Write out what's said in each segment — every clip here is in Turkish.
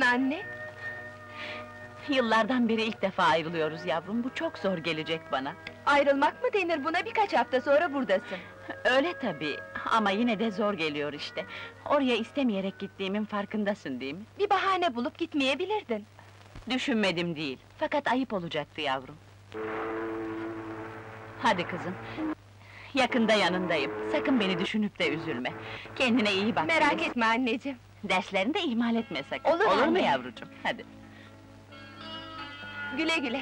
Ağlıyorsun anne. Yıllardan beri ilk defa ayrılıyoruz yavrum, bu çok zor gelecek bana. Ayrılmak mı denir buna birkaç hafta sonra buradasın. Öyle tabii, ama yine de zor geliyor işte. Oraya istemeyerek gittiğimin farkındasın değil mi? Bir bahane bulup gitmeyebilirdin. Düşünmedim değil, fakat ayıp olacaktı yavrum. Hadi kızım, yakında yanındayım. Sakın beni düşünüp de üzülme. Kendine iyi bak. Merak etme anneciğim. Derslerini de ihmal etme sakın. Olur mu anne. yavrucuğum? Hadi. Güle güle. Güle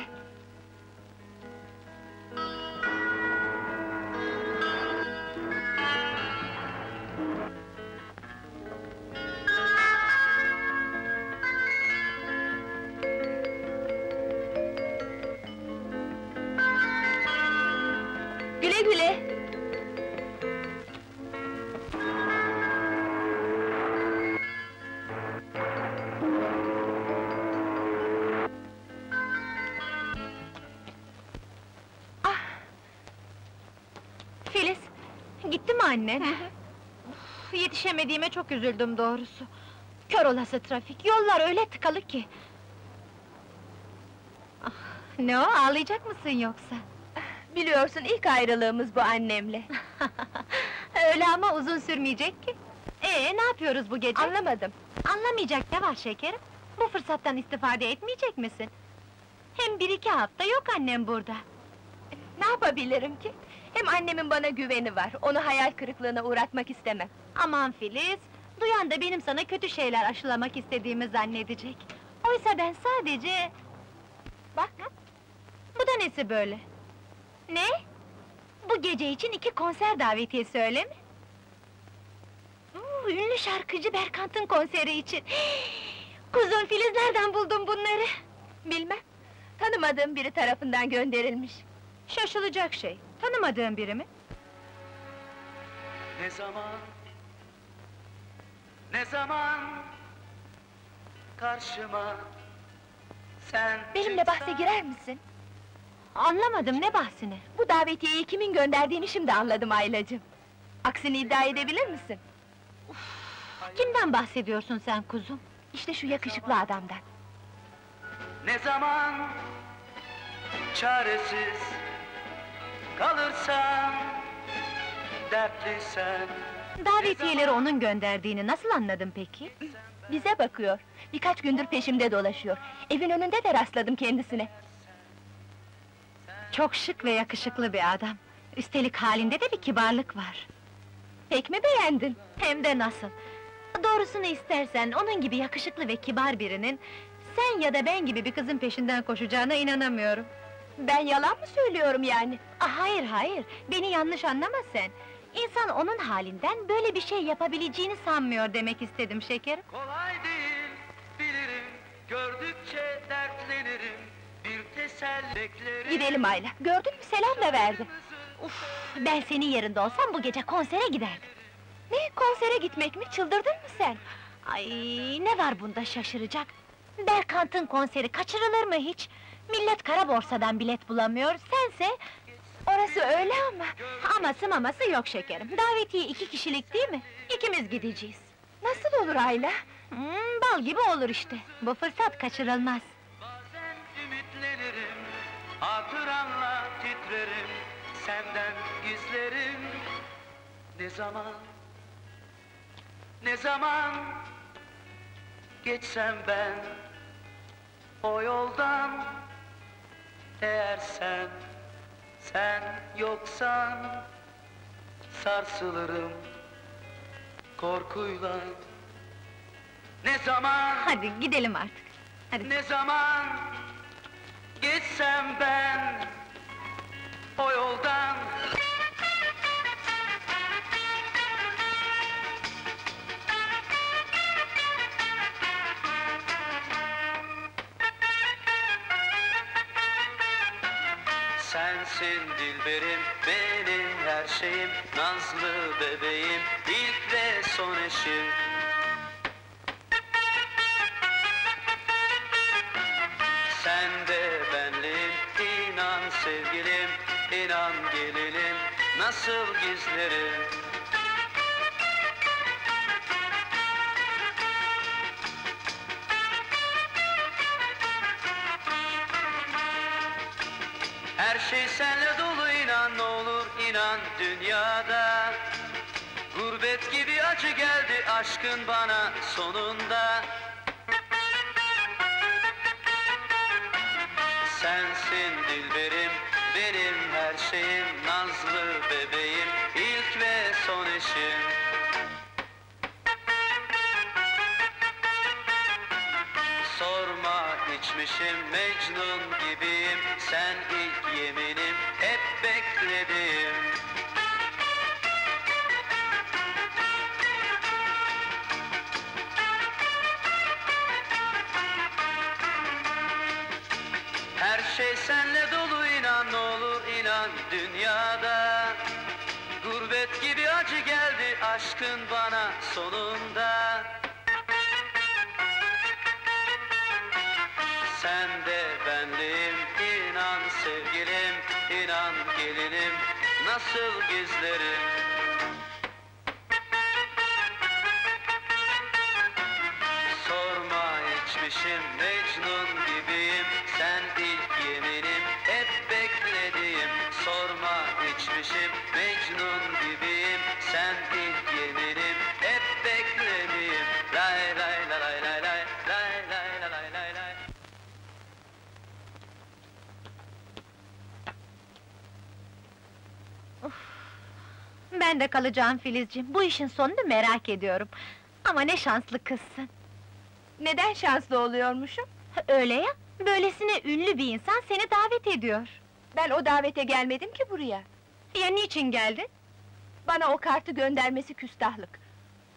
annen? Uf, Yetişemediğime çok üzüldüm doğrusu. Kör olası trafik, yollar öyle tıkalı ki. Ah, ne o, ağlayacak mısın yoksa? Biliyorsun ilk ayrılığımız bu annemle. öyle ama uzun sürmeyecek ki. Ee, ne yapıyoruz bu gece? Anlamadım. Anlamayacak ne var şekerim? Bu fırsattan istifade etmeyecek misin? Hem bir iki hafta yok annem burada. Ne yapabilirim ki? Hem annemin bana güveni var, onu hayal kırıklığına uğratmak istemem. Aman Filiz, duyan da benim sana kötü şeyler aşılamak istediğimi zannedecek. Oysa ben sadece... Bak, bu da nesi böyle? Ne? Bu gece için iki konser davetiyesi öyle mi? Oo, ünlü şarkıcı Berkant'ın konseri için. Kuzum Filiz nereden buldun bunları? Bilmem. Tanımadığım biri tarafından gönderilmiş. Şaşılacak şey. Tanımadığın biri mi? Ne zaman Ne zaman Karşıma Sen Benimle bahse çıksan- girer misin? Anlamadım, ne bahsini? Bu davetiyeyi kimin gönderdiğini şimdi anladım Aylacığım. Aksini iddia edebilir misin? Kimden bahsediyorsun sen kuzum? İşte şu yakışıklı adamdan. Ne zaman çaresiz kalırsan dertli sen Davetiyeleri onun gönderdiğini nasıl anladın peki? Bize bakıyor. Birkaç gündür peşimde dolaşıyor. Evin önünde de rastladım kendisine. Çok şık ve yakışıklı bir adam. Üstelik halinde de bir kibarlık var. Pek mi beğendin? Hem de nasıl? Doğrusunu istersen, onun gibi yakışıklı ve kibar birinin... ...sen ya da ben gibi bir kızın peşinden koşacağına inanamıyorum. Ben yalan mı söylüyorum yani? Ah, hayır hayır, beni yanlış anlama sen. İnsan onun halinden böyle bir şey yapabileceğini sanmıyor demek istedim şekerim. Kolay değil bilirim gördükçe dertlenirim bir teselli beklerim Gidelim Ayla, gördün mü selam da verdi. Uf, ben senin yerinde olsam bu gece konsere giderdim. Ne, konsere gitmek mi? Çıldırdın mı sen? Ay, ne var bunda şaşıracak? Berkant'ın konseri kaçırılır mı hiç? Millet kara borsadan bilet bulamıyor, sense... Orası öyle ama... Aması maması yok şekerim, davetiye iki kişilik değil mi? İkimiz gideceğiz. Nasıl olur Ayla? Hmm, bal gibi olur işte, bu fırsat kaçırılmaz. Bazen ümitlenirim hatıranla titrerim senden gizlerim ne zaman ne zaman geçsem ben o yoldan eğer sen sen yoksan sarsılırım korkuyla ne zaman Hadi gidelim artık. Hadi. ne zaman geçsem ben o yoldan Sensin dilberim, benim her şeyim Nazlı bebeğim, ilk ve son eşim Sen de benliğim, inan sevgilim, inan gelelim, nasıl gizlerim? Şey senle dolu inan ne olur inan dünyada Gurbet gibi acı geldi aşkın bana sonunda Sensin dilberim, benim her şeyim, nazlı bebeğim, ilk ve son eşim. Sorma içmişim, Mecnun de kalacağım Filizciğim, bu işin sonunu merak ediyorum. Ama ne şanslı kızsın! Neden şanslı oluyormuşum? Öyle ya, böylesine ünlü bir insan seni davet ediyor. Ben o davete gelmedim ki buraya. Ya niçin geldin? Bana o kartı göndermesi küstahlık.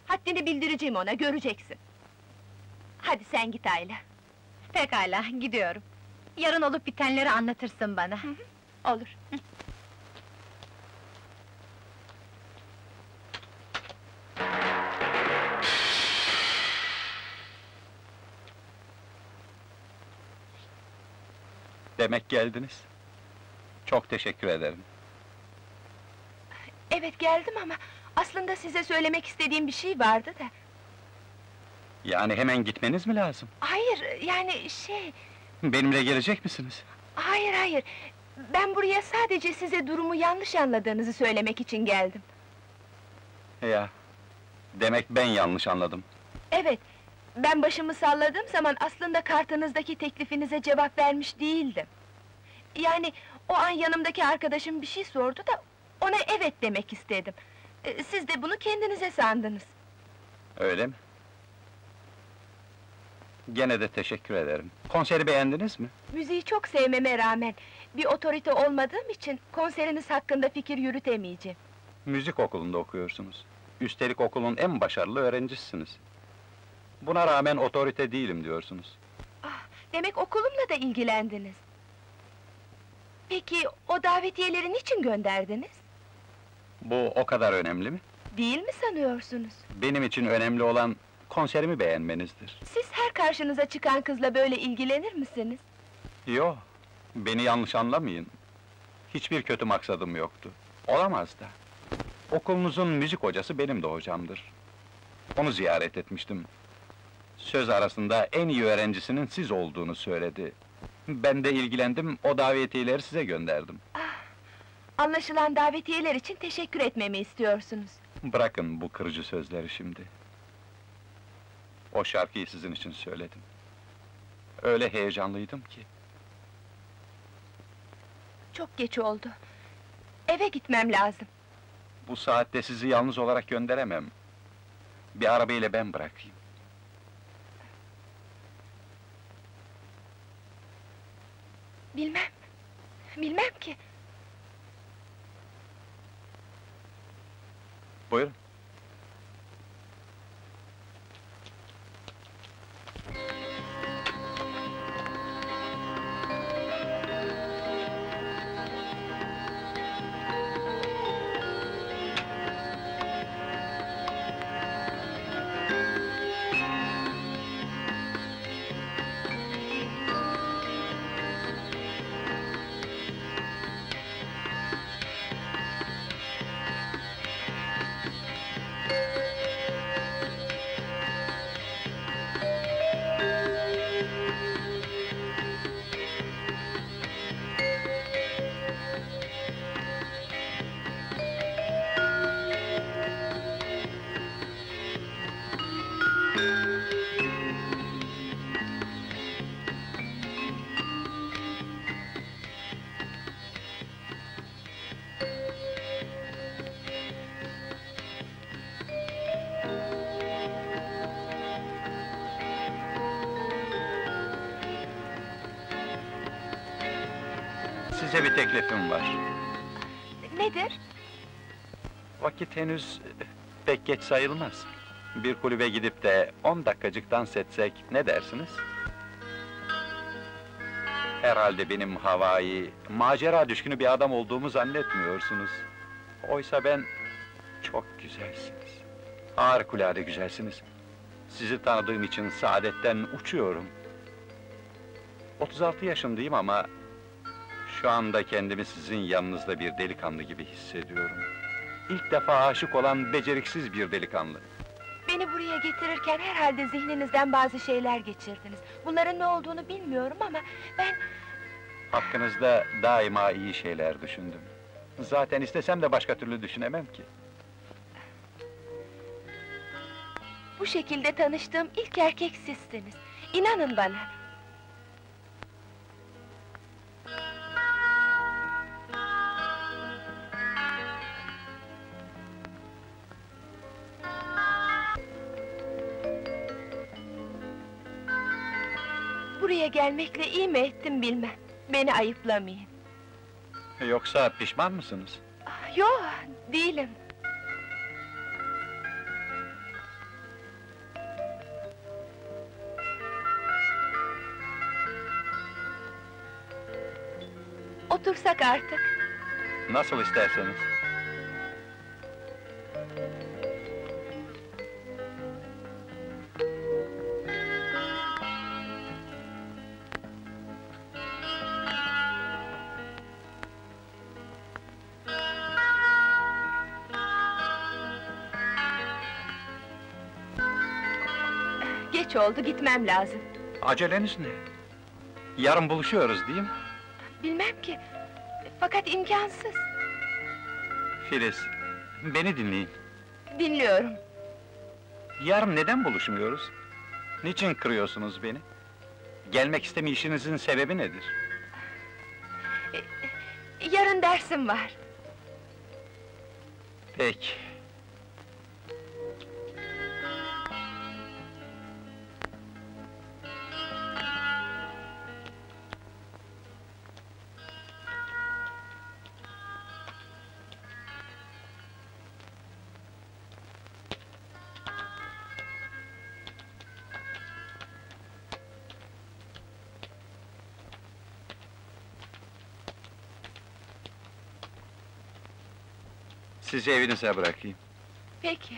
Haddini bildireceğim ona, göreceksin. Hadi sen git Ayla. Pekala, gidiyorum. Yarın olup bitenleri anlatırsın bana. Olur. Demek geldiniz. Çok teşekkür ederim. Evet geldim ama aslında size söylemek istediğim bir şey vardı da. Yani hemen gitmeniz mi lazım? Hayır, yani şey... Benimle gelecek misiniz? Hayır, hayır. Ben buraya sadece size durumu yanlış anladığınızı söylemek için geldim. Ya, demek ben yanlış anladım. Evet, ben başımı salladığım zaman aslında kartınızdaki teklifinize cevap vermiş değildim. Yani o an yanımdaki arkadaşım bir şey sordu da ona evet demek istedim. Ee, Siz de bunu kendinize sandınız. Öyle mi? Gene de teşekkür ederim. Konseri beğendiniz mi? Müziği çok sevmeme rağmen bir otorite olmadığım için konseriniz hakkında fikir yürütemeyeceğim. Müzik okulunda okuyorsunuz. Üstelik okulun en başarılı öğrencisisiniz. Buna rağmen otorite değilim diyorsunuz. Demek okulumla da ilgilendiniz. Peki o davetiyeleri niçin gönderdiniz? Bu o kadar önemli mi? Değil mi sanıyorsunuz? Benim için önemli olan konserimi beğenmenizdir. Siz her karşınıza çıkan kızla böyle ilgilenir misiniz? Yo, beni yanlış anlamayın. Hiçbir kötü maksadım yoktu. Olamaz da. Okulunuzun müzik hocası benim de hocamdır. Onu ziyaret etmiştim. Söz arasında en iyi öğrencisinin siz olduğunu söyledi. Ben de ilgilendim, o davetiyeleri size gönderdim. Anlaşılan davetiyeler için teşekkür etmemi istiyorsunuz. Bırakın bu kırıcı sözleri şimdi. O şarkıyı sizin için söyledim. Öyle heyecanlıydım ki. Çok geç oldu. Eve gitmem lazım. Bu saatte sizi yalnız olarak gönderemem. Bir arabayla ben bırakayım. Bilmem. Bilmem ki. Buyurun. Bir teklifim var. Nedir? Vakit henüz eh, pek geç sayılmaz. Bir kulübe gidip de on dakikacık dans etsek ne dersiniz? Herhalde benim havai, macera düşkünü bir adam olduğumu zannetmiyorsunuz. Oysa ben çok güzelsiniz. Harikulade güzelsiniz. Sizi tanıdığım için saadetten uçuyorum. 36 yaşındayım ama şu anda kendimi sizin yanınızda bir delikanlı gibi hissediyorum. İlk defa aşık olan beceriksiz bir delikanlı. Beni buraya getirirken herhalde zihninizden bazı şeyler geçirdiniz. Bunların ne olduğunu bilmiyorum ama ben... Hakkınızda daima iyi şeyler düşündüm. Zaten istesem de başka türlü düşünemem ki. Bu şekilde tanıştığım ilk erkek sizsiniz. İnanın bana. Buraya gelmekle iyi mi ettim bilmem. Beni ayıplamayın. Yoksa pişman mısınız? Ah, Yo, değilim. Otursak artık. Nasıl isterseniz. Oldu, gitmem lazım. Aceleniz ne? Yarın buluşuyoruz değil mi? Bilmem ki, fakat imkansız. Filiz, beni dinleyin. Dinliyorum. Yarın neden buluşmuyoruz? Niçin kırıyorsunuz beni? Gelmek istemeyişinizin sebebi nedir? Yarın dersim var. Peki. Sizi evinize bırakayım. Peki.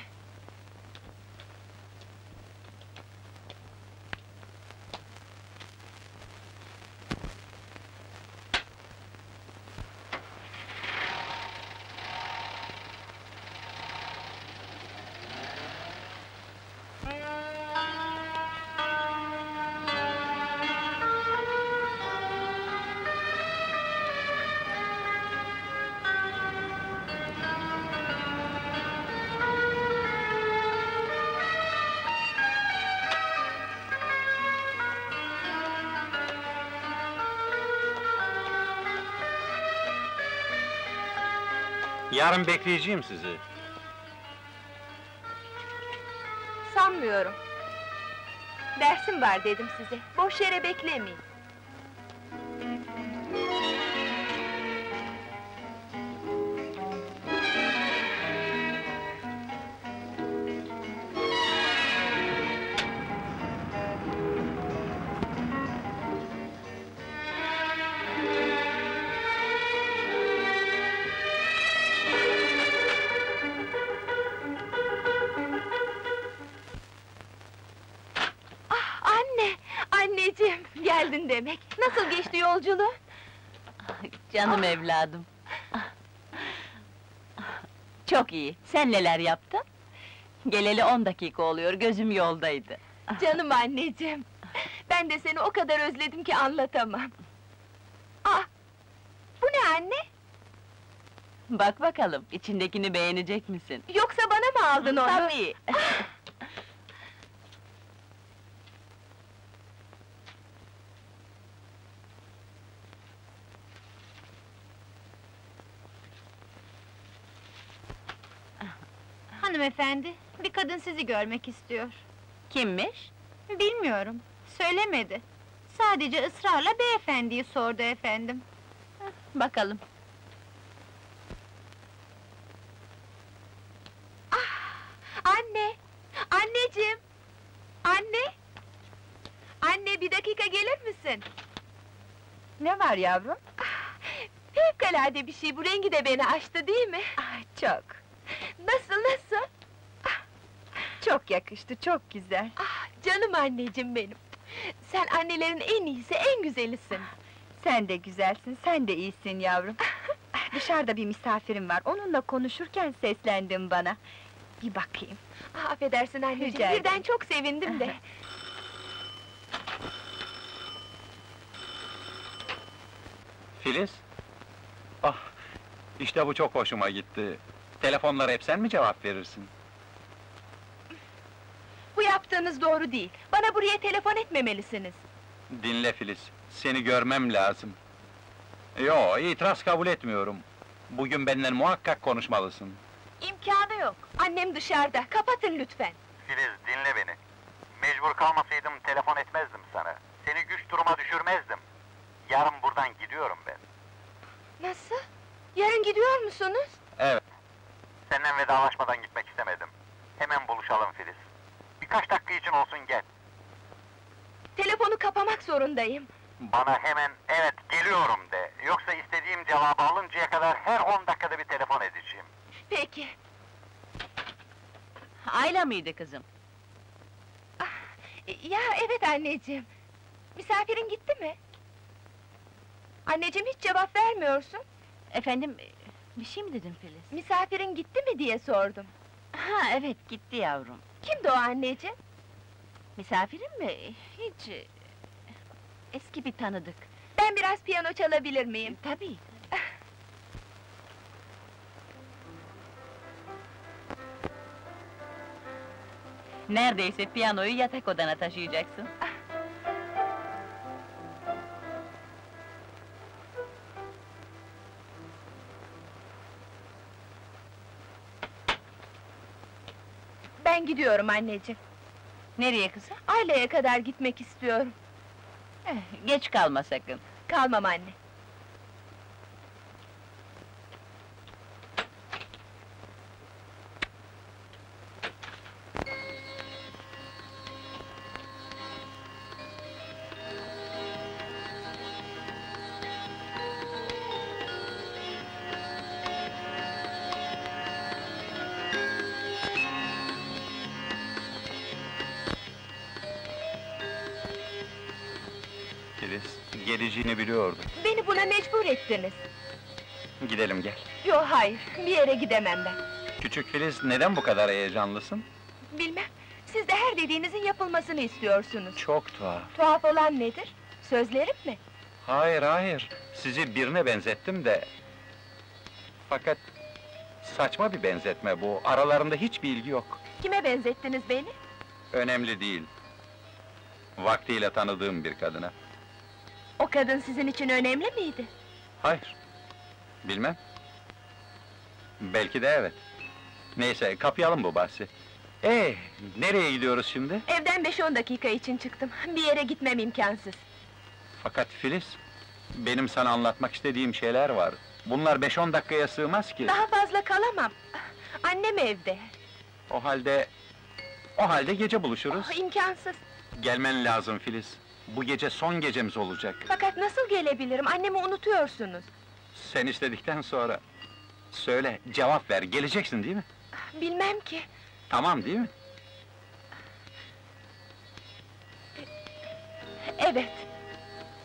Yarın bekleyeceğim sizi. Sanmıyorum. Dersim var dedim size. Boş yere beklemeyin. Canım evladım. Çok iyi. Sen neler yaptın? Geleli on dakika oluyor, gözüm yoldaydı. Canım anneciğim. Ben de seni o kadar özledim ki anlatamam. Ah! Bu ne anne? Bak bakalım, içindekini beğenecek misin? Yoksa bana mı aldın onu? Tabii. Hanımefendi, bir kadın sizi görmek istiyor. Kimmiş? Bilmiyorum, söylemedi. Sadece ısrarla beyefendiyi sordu efendim. Bakalım. Anne! Anneciğim! Anne! Anne, bir dakika gelir misin? Ne var yavrum? Fevkalade bir şey, bu rengi de beni açtı değil mi? Ah, çok. Nasıl, nasıl? Çok yakıştı, çok güzel. Ah, canım anneciğim benim! Sen annelerin en iyisi, en güzelisin! Sen de güzelsin, sen de iyisin yavrum. Dışarıda bir misafirim var, onunla konuşurken seslendim bana. Bir bakayım. Ah, affedersin anneciğim, Rica birden çok sevindim de. Filiz? Ah, işte bu çok hoşuma gitti. Telefonlara hep sen mi cevap verirsin? Bu yaptığınız doğru değil. Bana buraya telefon etmemelisiniz. Dinle Filiz, seni görmem lazım. Yo, itiraz kabul etmiyorum. Bugün benden muhakkak konuşmalısın. İmkanı yok. Annem dışarıda, kapatın lütfen. Filiz dinle beni. Mecbur kalmasaydım telefon etmezdim sana. Seni güç duruma düşürmezdim. Yarın buradan gidiyorum ben. Nasıl? Yarın gidiyor musunuz? Evet, Senden vedalaşmadan gitmek istemedim. Hemen buluşalım Filiz. Birkaç dakika için olsun gel. Telefonu kapamak zorundayım. Bana hemen evet geliyorum de. Yoksa istediğim cevabı alıncaya kadar her 10 dakikada bir telefon edeceğim. Peki. Ayla mıydı kızım? E, Ya evet anneciğim. Misafirin gitti mi? Anneciğim hiç cevap vermiyorsun. Efendim, bir şey mi dedin Filiz? Misafirin gitti mi diye sordum. Ha evet, gitti yavrum. Kimdi o anneciğim? Misafirim mi? Hiç... e, Eski bir tanıdık. Ben biraz piyano çalabilir miyim? Tabii. Neredeyse piyanoyu yatak odana taşıyacaksın. Ben gidiyorum anneciğim. Nereye kızım? Aileye kadar gitmek istiyorum. Eh, geç kalma sakın. Kalmam anne. Geleceğini biliyordum. Beni buna mecbur ettiniz. Gidelim gel. Yo hayır, bir yere gidemem ben. Küçük Filiz, neden bu kadar heyecanlısın? Bilmem, siz de her dediğinizin yapılmasını istiyorsunuz. Çok tuhaf. Tuhaf olan nedir? Sözlerim mi? Hayır, hayır. Sizi birine benzettim de... Fakat... Saçma bir benzetme bu. Aralarında hiçbir ilgi yok. Kime benzettiniz beni? Önemli değil. Vaktiyle tanıdığım bir kadına. O kadın sizin için önemli miydi? Hayır. Bilmem. Belki de evet. Neyse, kapayalım bu bahsi. Ee, nereye gidiyoruz şimdi? Evden 5-10 dakika için çıktım. Bir yere gitmem imkansız. Fakat Filiz, benim sana anlatmak istediğim şeyler var. Bunlar beş on dakikaya sığmaz ki. Daha fazla kalamam. Annem evde. O halde... O halde gece buluşuruz. Oh, imkansız. Gelmen lazım Filiz. Bu gece son gecemiz olacak. Fakat nasıl gelebilirim? Annemi unutuyorsunuz. Sen istedikten sonra... Söyle, cevap ver, geleceksin değil mi? Bilmem ki. Tamam değil mi? Evet.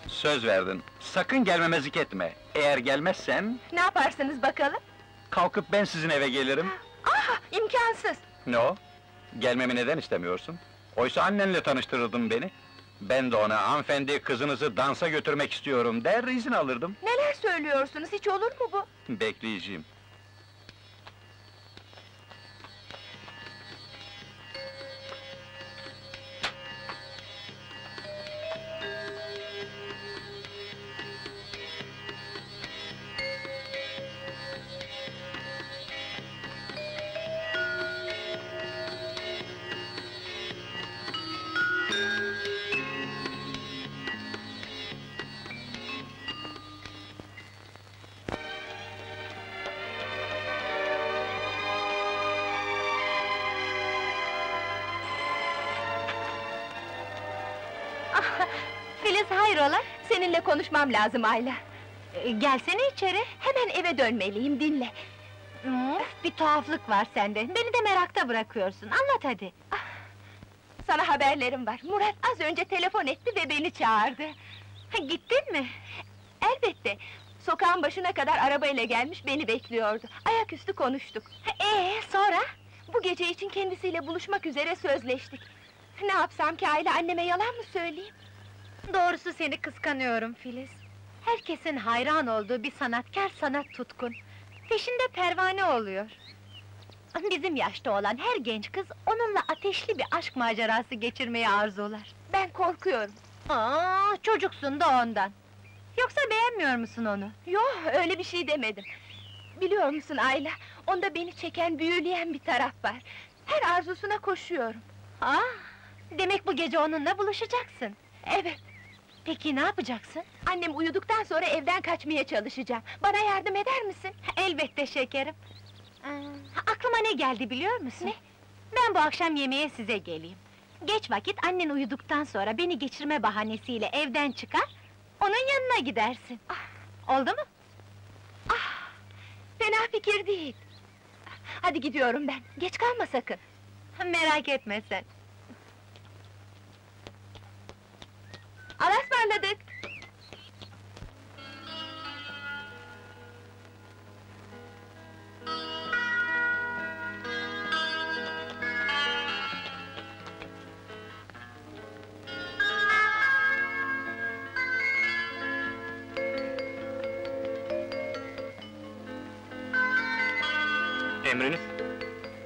Söz verdin. Sakın gelmemezlik etme. Eğer gelmezsen, Ne yaparsınız bakalım? kalkıp ben sizin eve gelirim. Ah, imkansız. Ne o? Gelmemi neden istemiyorsun? Oysa annenle tanıştırırdın beni. Ben de ona, hanımefendi kızınızı dansa götürmek istiyorum der, izin alırdım. Neler söylüyorsunuz? Hiç olur mu bu? Bekleyeceğim. Konuşmam lazım Ayla. Ee, gelsene içeri. Hemen eve dönmeliyim, dinle. Of, bir tuhaflık var sende. Beni de merakta bırakıyorsun. Anlat hadi. Sana haberlerim var. Murat az önce telefon etti ve beni çağırdı. Ha, Gittin mi? Elbette. Sokağın başına kadar arabayla gelmiş, beni bekliyordu. Ayaküstü konuştuk. Ee, sonra? Bu gece için kendisiyle buluşmak üzere sözleştik. Ne yapsam ki aile anneme yalan mı söyleyeyim? Doğrusu seni kıskanıyorum Filiz. Herkesin hayran olduğu bir sanatkar sanat tutkun. Peşinde pervane oluyor. Bizim yaşta olan her genç kız onunla ateşli bir aşk macerası geçirmeyi arzular. Ben korkuyorum. Aa, çocuksun da ondan. Yoksa beğenmiyor musun onu? Yok, öyle bir şey demedim. Biliyor musun Ayla, onda beni çeken, büyüleyen bir taraf var. Her arzusuna koşuyorum. Aa, demek bu gece onunla buluşacaksın. Evet, Peki ne yapacaksın? annem uyuduktan sonra evden kaçmaya çalışacağım. Bana yardım eder misin? Elbette şekerim. Aa, aklıma ne geldi biliyor musun? Ne? Ben bu akşam yemeğe size geleyim. Geç vakit annen uyuduktan sonra beni geçirme bahanesiyle evden çıkar, onun yanına gidersin. Oldu mu? Fena fikir değil. Hadi gidiyorum ben, geç kalma sakın. Merak etme sen. Aras parladık. Emriniz?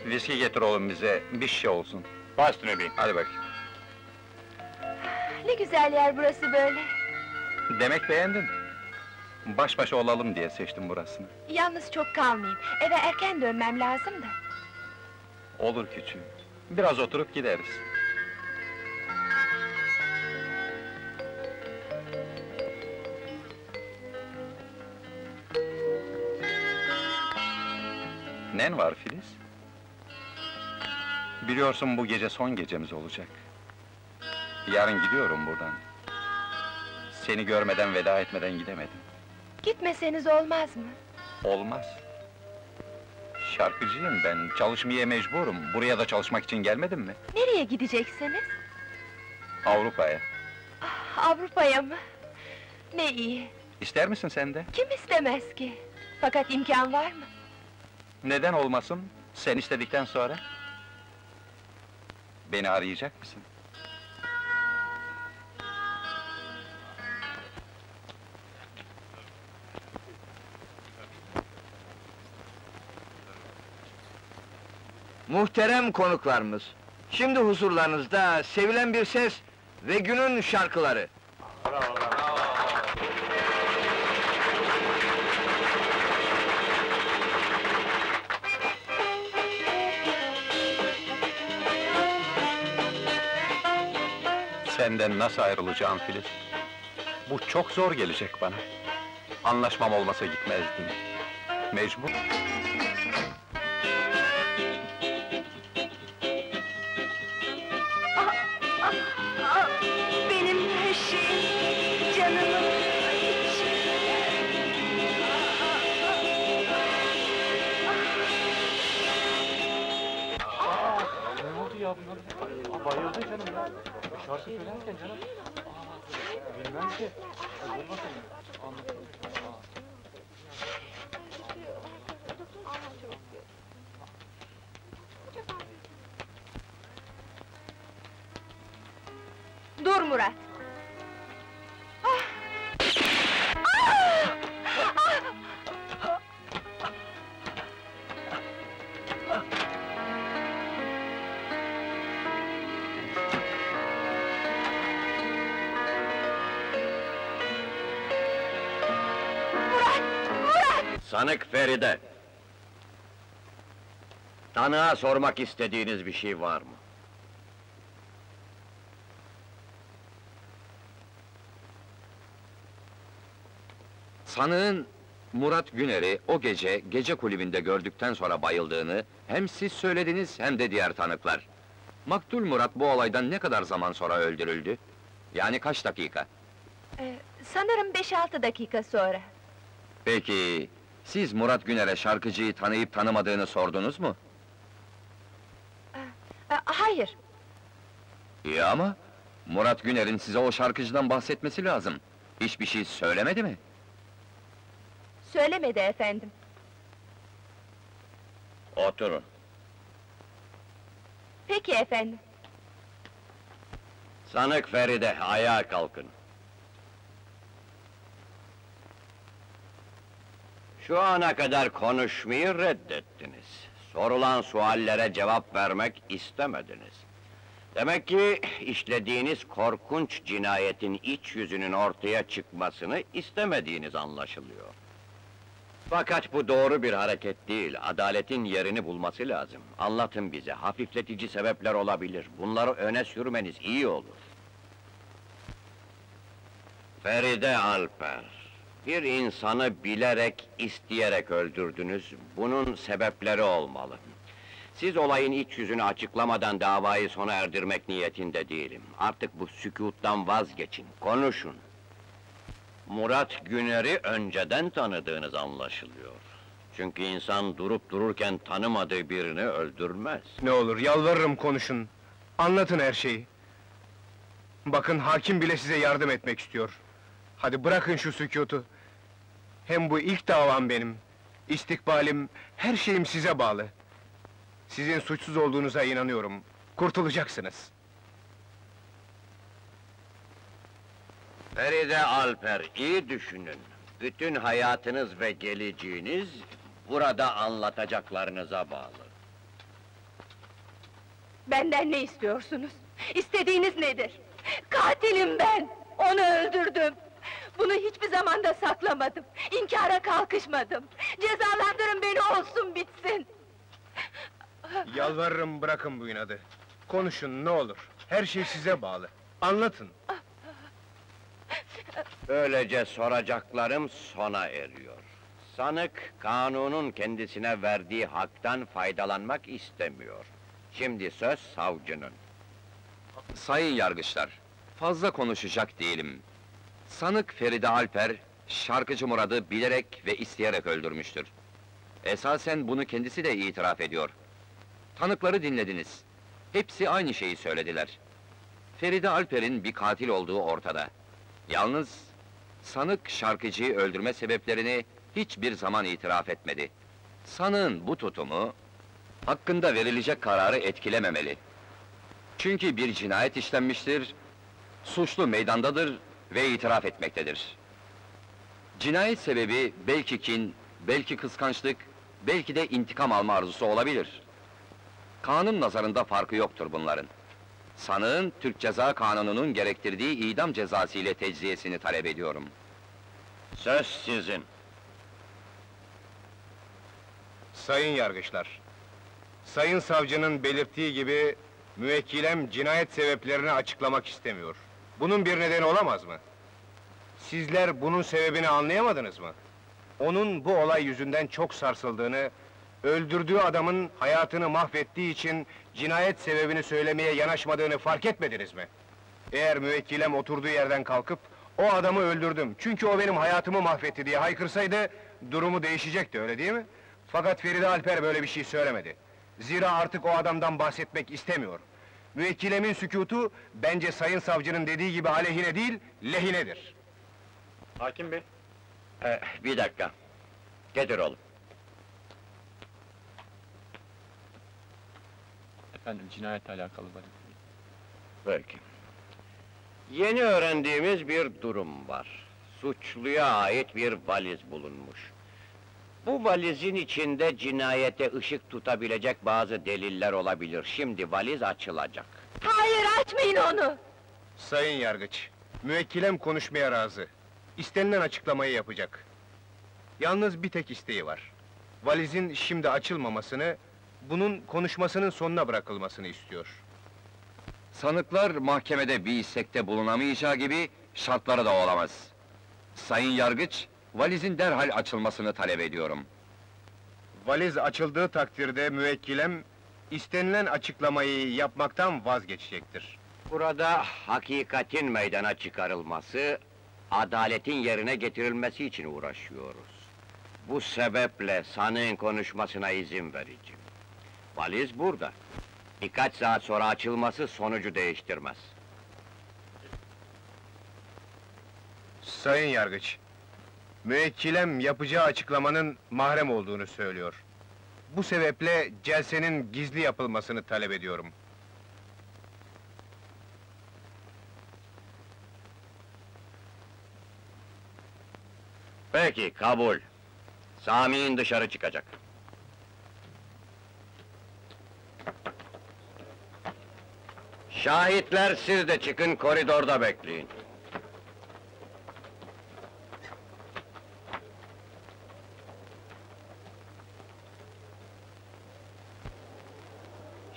Viski getir oğlum bize, bir şey olsun. Bastın öbeğim. Hadi bakayım. Ne güzel yer burası böyle. Demek beğendin. Baş başa olalım diye seçtim burasını. Yalnız çok kalmayayım. Eve erken dönmem lazım da. Olur küçüğüm. Biraz oturup gideriz. Nen var Filiz? Biliyorsun bu gece son gecemiz olacak. Yarın gidiyorum buradan. Seni görmeden veda etmeden gidemedim. Gitmeseniz olmaz mı? Olmaz. Şarkıcıyım ben, çalışmaya mecburum. Buraya da çalışmak için gelmedim mi? Nereye gideceksiniz? Avrupa'ya. Avrupa'ya mı? Ne iyi. İster misin sen de? Kim istemez ki? Fakat imkan var mı? Neden olmasın? Sen istedikten sonra? Beni arayacak mısın? Muhterem konuklarımız, şimdi huzurlarınızda sevilen bir ses ve günün şarkıları. Senden nasıl ayrılacağım Filiz? Bu çok zor gelecek bana. Anlaşmam olmasa gitmezdim. Mecbur. Dur Sanık Feride. Tanığa sormak istediğiniz bir şey var mı? Sanığın Murat Güner'i o gece gece kulübünde gördükten sonra bayıldığını hem siz söylediniz hem de diğer tanıklar. Maktul Murat bu olaydan ne kadar zaman sonra öldürüldü? Yani kaç dakika? Ee, sanırım 5-6 dakika sonra. Peki, siz Murat Güner'e şarkıcıyı tanıyıp tanımadığını sordunuz mu? Ee, hayır, İyi ama, Murat Güner'in size o şarkıcıdan bahsetmesi lazım. Hiçbir şey söylemedi mi? söylemedi efendim. Oturun. Peki efendim. Sanık Feride, ayağa kalkın. Şu ana kadar konuşmayı reddettiniz. Sorulan suallere cevap vermek istemediniz. Demek ki işlediğiniz korkunç cinayetin iç yüzünün ortaya çıkmasını istemediğiniz anlaşılıyor. Fakat bu doğru bir hareket değil, adaletin yerini bulması lazım. Anlatın bize, hafifletici sebepler olabilir. Bunları öne sürmeniz iyi olur. Feride Alper, bir insanı bilerek, isteyerek öldürdünüz. Bunun sebepleri olmalı. Siz olayın iç yüzünü açıklamadan davayı sona erdirmek niyetinde değilim. Artık bu sükûttan vazgeçin, konuşun. Murat Güner'i önceden tanıdığınız anlaşılıyor. Çünkü insan durup dururken tanımadığı birini öldürmez. Ne olur yalvarırım konuşun. Anlatın her şeyi. Bakın hakim bile size yardım etmek istiyor. Hadi bırakın şu sükutu. Hem bu ilk davam benim. İstikbalim, her şeyim size bağlı. Sizin suçsuz olduğunuza inanıyorum. Kurtulacaksınız. Feride Alper, iyi düşünün. Bütün hayatınız ve geleceğiniz burada anlatacaklarınıza bağlı. Benden ne istiyorsunuz? İstediğiniz nedir? Katilim ben! Onu öldürdüm! Bunu hiçbir zamanda saklamadım, inkara kalkışmadım! Cezalandırın beni olsun bitsin! Yalvarırım bırakın bu inadı. Konuşun ne olur. Her şey size bağlı. Anlatın. Böylece soracaklarım sona eriyor. Sanık, kanunun kendisine verdiği haktan faydalanmak istemiyor. Şimdi söz savcının. Sayın yargıçlar, fazla konuşacak değilim. Sanık Feride Alper, şarkıcı Murad'ı bilerek ve isteyerek öldürmüştür. Esasen bunu kendisi de itiraf ediyor. Tanıkları dinlediniz. Hepsi aynı şeyi söylediler. Feride Alper'in bir katil olduğu ortada. Yalnız, sanık şarkıcıyı öldürme sebeplerini hiçbir zaman itiraf etmedi. Sanığın bu tutumu, hakkında verilecek kararı etkilememeli. Çünkü bir cinayet işlenmiştir, suçlu meydandadır ve itiraf etmektedir. Cinayet sebebi belki kin, belki kıskançlık, belki de intikam alma arzusu olabilir. Kanun nazarında farkı yoktur bunların. Sanığın Türk Ceza Kanunu'nun gerektirdiği idam cezası ile tecziyesini talep ediyorum. Söz sizin. Sayın yargıçlar. Sayın savcının belirttiği gibi müvekkilem cinayet sebeplerini açıklamak istemiyor. Bunun bir nedeni olamaz mı? Sizler bunun sebebini anlayamadınız mı? Onun bu olay yüzünden çok sarsıldığını, öldürdüğü adamın hayatını mahvettiği için cinayet sebebini söylemeye yanaşmadığını fark etmediniz mi? Eğer müvekkilem oturduğu yerden kalkıp o adamı öldürdüm çünkü o benim hayatımı mahvetti diye haykırsaydı durumu değişecekti öyle değil mi? Fakat Feride Alper böyle bir şey söylemedi. Zira artık o adamdan bahsetmek istemiyor. Müvekkilemin sükutu bence sayın savcının dediği gibi aleyhine değil lehinedir. Hakim bey. Ee, bir dakika. Getir oğlum. Efendim cinayetle alakalı var. Peki. Yeni öğrendiğimiz bir durum var. Suçluya ait bir valiz bulunmuş. Bu valizin içinde cinayete ışık tutabilecek bazı deliller olabilir. Şimdi valiz açılacak. Hayır, açmayın onu! Sayın yargıç, müvekkilem konuşmaya razı. İstenilen açıklamayı yapacak. Yalnız bir tek isteği var. Valizin şimdi açılmamasını, bunun konuşmasının sonuna bırakılmasını istiyor. Sanıklar mahkemede bir istekte bulunamayacağı gibi şartları da olamaz. Sayın yargıç, valizin derhal açılmasını talep ediyorum. Valiz açıldığı takdirde müvekkilem, istenilen açıklamayı yapmaktan vazgeçecektir. Burada hakikatin meydana çıkarılması, adaletin yerine getirilmesi için uğraşıyoruz. Bu sebeple sanığın konuşmasına izin vereceğim. Valiz burada. Birkaç saat sonra açılması sonucu değiştirmez. Sayın yargıç, müvekkilem yapacağı açıklamanın mahrem olduğunu söylüyor. Bu sebeple celsenin gizli yapılmasını talep ediyorum. Peki, kabul. Sami'nin dışarı çıkacak. Şahitler siz de çıkın, koridorda bekleyin.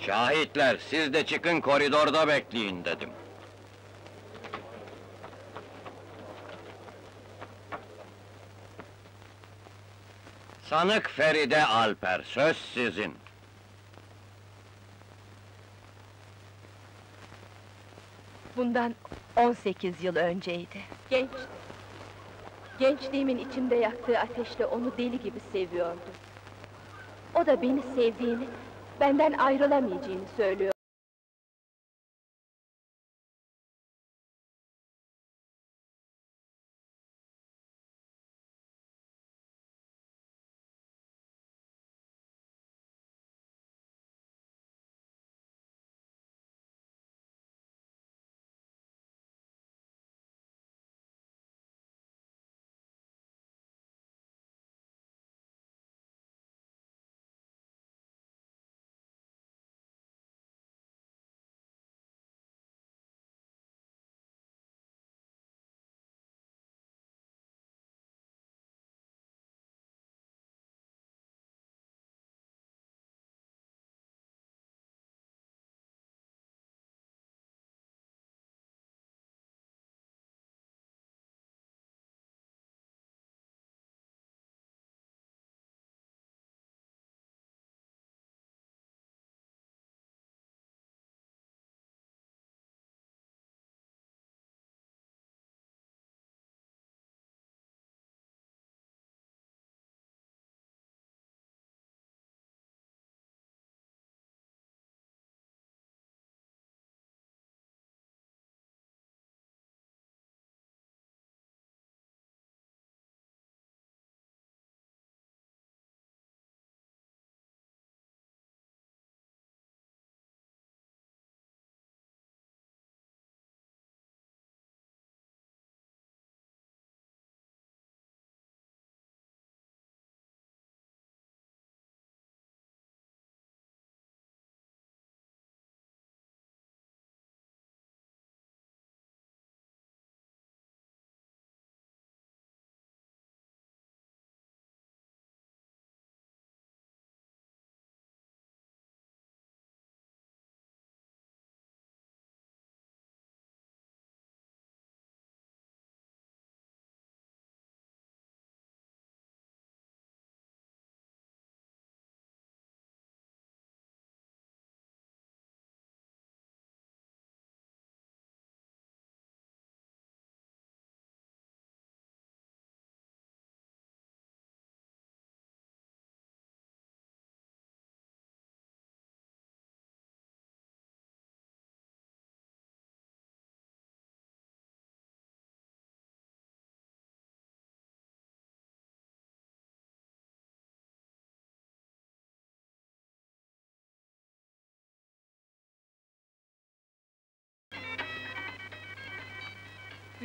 Şahitler siz de çıkın, koridorda bekleyin dedim. Sanık Feride Alper, söz sizin. Bundan 18 yıl önceydi. Genç. Gençliğimin içimde yaktığı ateşle onu deli gibi seviyordum. O da beni sevdiğini, benden ayrılamayacağını söylüyor.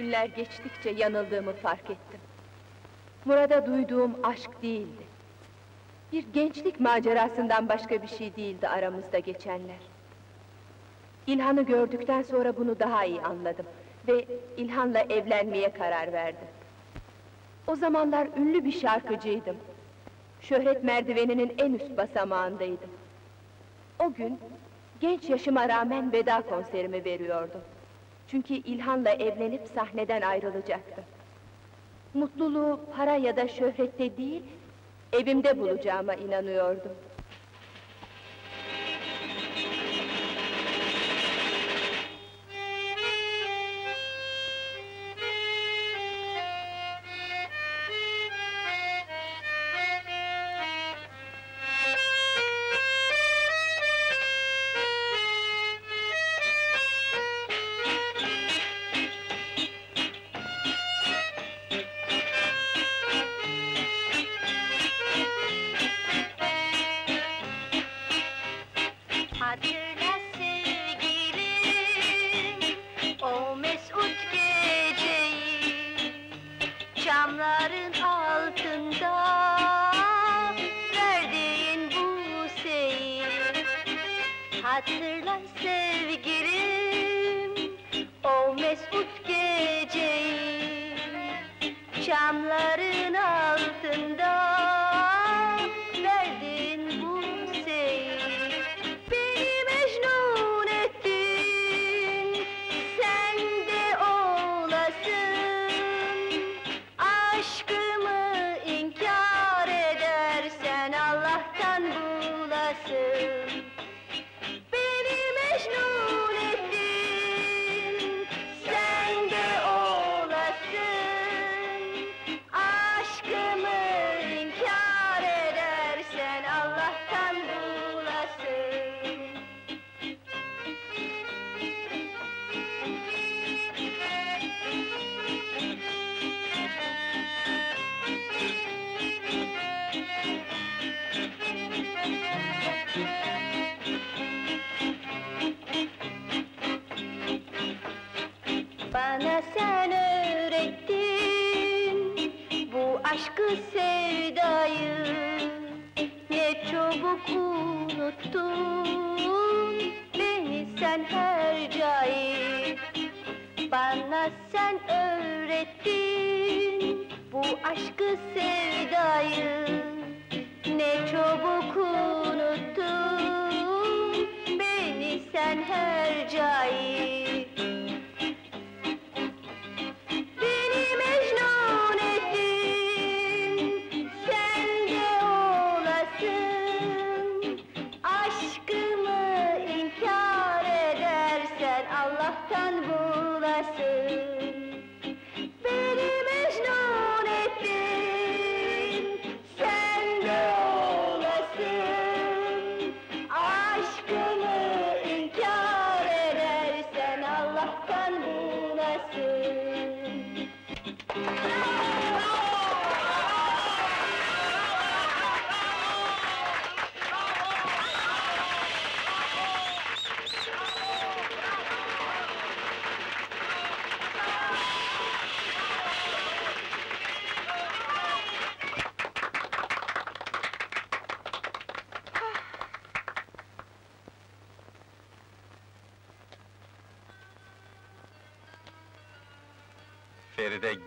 Günler geçtikçe yanıldığımı fark ettim. Murat'a duyduğum aşk değildi. Bir gençlik macerasından başka bir şey değildi aramızda geçenler. İlhan'ı gördükten sonra bunu daha iyi anladım ve İlhan'la evlenmeye karar verdim. O zamanlar ünlü bir şarkıcıydım. Şöhret merdiveninin en üst basamağındaydım. O gün genç yaşıma rağmen veda konserimi veriyordum. Çünkü İlhan'la evlenip sahneden ayrılacaktım. Mutluluğu para ya da şöhrette değil, evimde bulacağıma inanıyordum.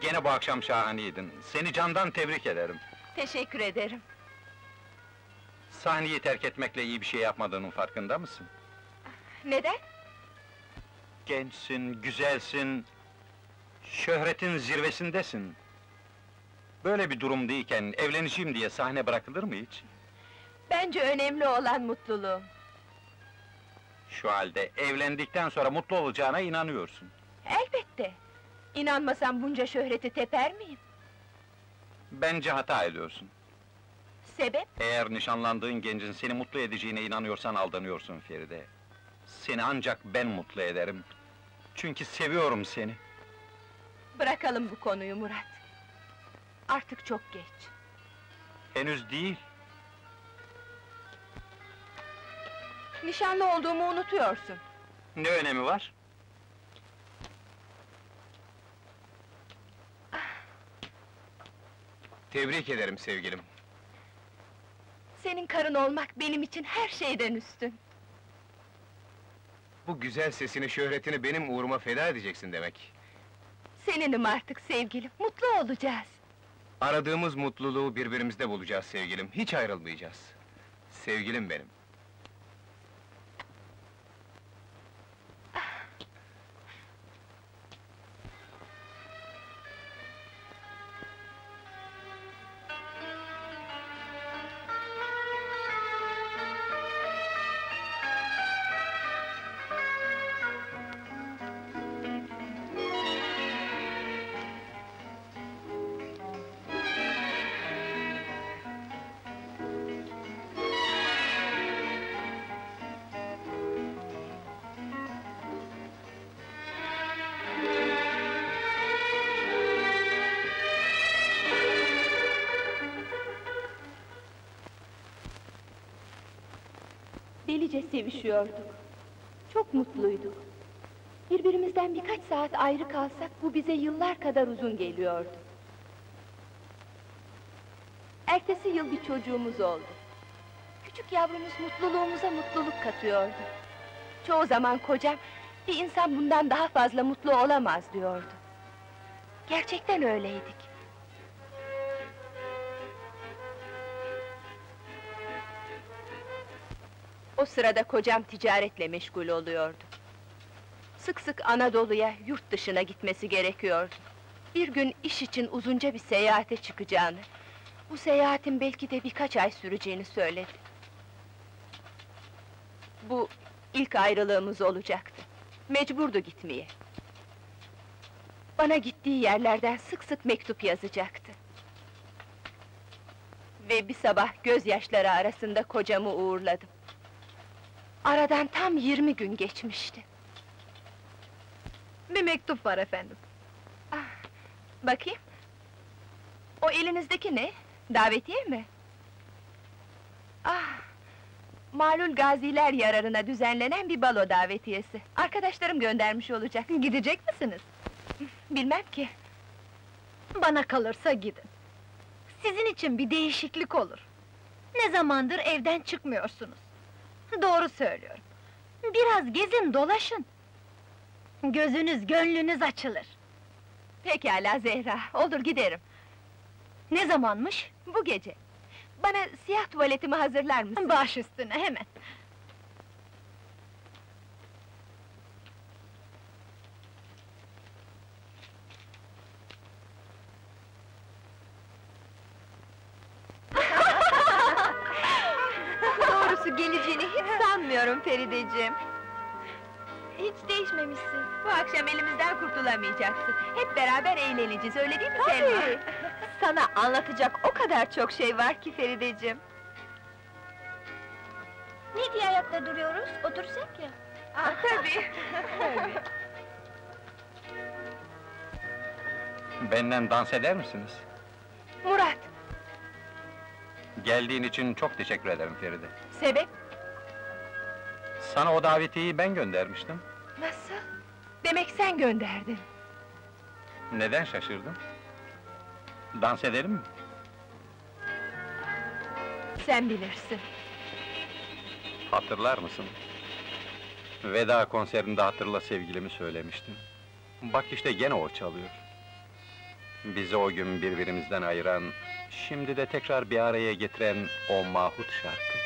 Gene bu akşam şahaneydin. Seni candan tebrik ederim. Teşekkür ederim. Sahneyi terk etmekle iyi bir şey yapmadığının farkında mısın? Neden? Gençsin, güzelsin, şöhretin zirvesindesin. Böyle bir durumdayken evleneceğim diye sahne bırakılır mı hiç? Bence önemli olan mutluluğum. Şu halde evlendikten sonra mutlu olacağına inanıyorsun. Elbette. İnanmasam bunca şöhreti teper miyim? Bence hata ediyorsun. Sebep? Eğer nişanlandığın gencin seni mutlu edeceğine inanıyorsan aldanıyorsun Feride. Seni ancak ben mutlu ederim. Çünkü seviyorum seni. Bırakalım bu konuyu Murat. Artık çok geç. Henüz değil. Nişanlı olduğumu unutuyorsun. Ne önemi var? Tebrik ederim sevgilim. Senin karın olmak benim için her şeyden üstün. Bu güzel sesini, şöhretini benim uğruma feda edeceksin demek. Seninim artık sevgilim, mutlu olacağız. Aradığımız mutluluğu birbirimizde bulacağız sevgilim, hiç ayrılmayacağız. Sevgilim benim. Delice sevişiyorduk. Çok mutluyduk. Birbirimizden birkaç saat ayrı kalsak bu bize yıllar kadar uzun geliyordu. Ertesi yıl bir çocuğumuz oldu. Küçük yavrumuz mutluluğumuza mutluluk katıyordu. Çoğu zaman kocam, bir insan bundan daha fazla mutlu olamaz diyordu. Gerçekten öyleydik. O sırada kocam ticaretle meşgul oluyordu. Sık sık Anadolu'ya, yurt dışına gitmesi gerekiyordu. Bir gün iş için uzunca bir seyahate çıkacağını, bu seyahatin belki de birkaç ay süreceğini söyledi. Bu ilk ayrılığımız olacaktı. Mecburdu gitmeye. Bana gittiği yerlerden sık sık mektup yazacaktı. Ve bir sabah gözyaşları arasında kocamı uğurladım. Aradan tam 20 gün geçmişti. Bir mektup var efendim. Bakayım. O elinizdeki ne? Davetiye mi? Ah! Malul gaziler yararına düzenlenen bir balo davetiyesi. Arkadaşlarım göndermiş olacak. Gidecek misiniz? Bilmem ki. Bana kalırsa gidin. Sizin için bir değişiklik olur. Ne zamandır evden çıkmıyorsunuz. Doğru söylüyorum. Biraz gezin dolaşın. Gözünüz, gönlünüz açılır. Pekala Zehra, olur giderim. Ne zamanmış? Bu gece. Bana siyah tuvaletimi hazırlar mısın? Baş üstüne, hemen. Doğrusu geleceğini hiç sanmıyorum Ferideciğim. Hiç değişmemişsin. Bu akşam elimizden kurtulamayacaksın. Hep beraber eğleneceğiz, öyle değil mi Selma? Sana anlatacak o kadar çok şey var ki Ferideciğim. Ne diye ayakta duruyoruz? Otursak ya. Aa, tabii. tabii. Benden dans eder misiniz? Murat, Geldiğin için çok teşekkür ederim Feride. sebep? Sana o davetiyeyi ben göndermiştim. Nasıl? Demek sen gönderdin. Neden şaşırdın? Dans edelim mi? Sen bilirsin. Hatırlar mısın? Veda konserinde hatırla sevgilimi söylemiştim. Bak işte gene o çalıyor. Bizi o gün birbirimizden ayıran, şimdi de tekrar bir araya getiren o mahut şarkı.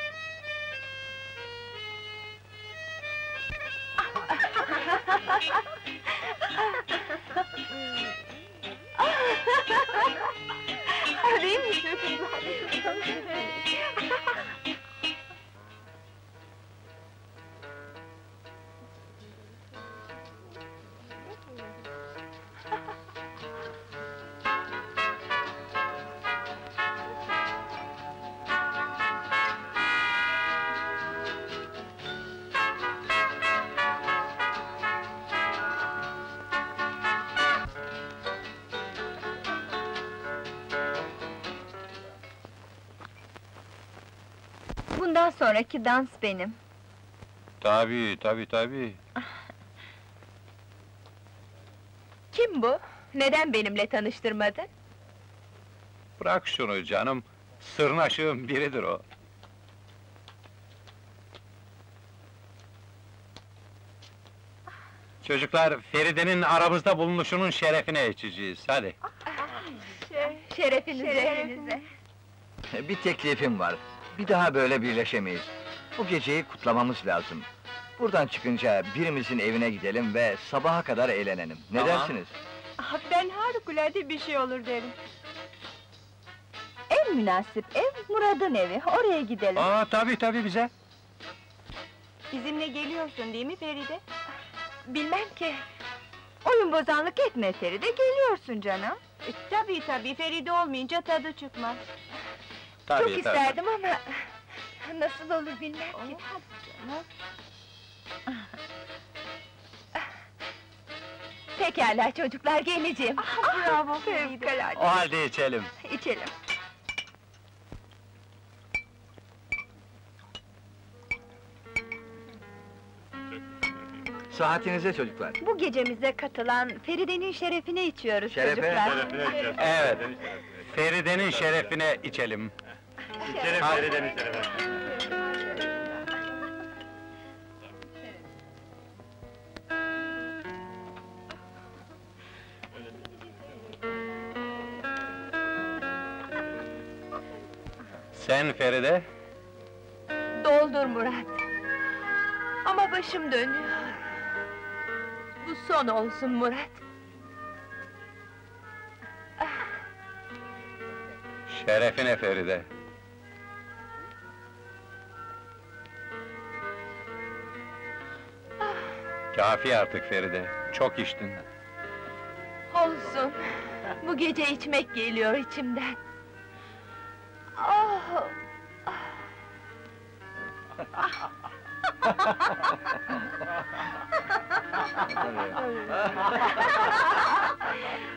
Sonraki dans benim. Tabii, tabii, tabii. Kim bu? Neden benimle tanıştırmadın? Bırak şunu canım, sırnaşığın biridir o. Çocuklar, Feride'nin aramızda bulunuşunun şerefine içeceğiz, hadi. Şerefinize. Şerefinize. Bir teklifim var. Bir daha böyle birleşemeyiz. Bu geceyi kutlamamız lazım. Buradan çıkınca birimizin evine gidelim ve sabaha kadar eğlenelim. Ne Tamam. dersiniz? Ah, Ben harikulade bir şey olur derim. En münasip ev Murat'ın evi, oraya gidelim. Aa, tabii tabii bize. Bizimle geliyorsun değil mi Feride? Bilmem ki. Oyun bozanlık etme Feride, geliyorsun canım. E, tabii tabii, Feride olmayınca tadı çıkmaz. Tabii, Çok tabii. isterdim ama... Nasıl olur bilmem ki. Pekala çocuklar, geleceğim. bravo Fevkalade. O halde içelim. İçelim. Saatinize çocuklar. Bu gecemize katılan Feride'nin şerefine içiyoruz Şerefe. çocuklar. Evet, Feride'nin şerefine içelim. Hadi. Sen Feride, Doldur Murat. Ama başım dönüyor. Bu son olsun Murat. şerefine Feride. Kafi artık Feride, çok içtin. Olsun. Bu gece içmek geliyor içimden. Oh!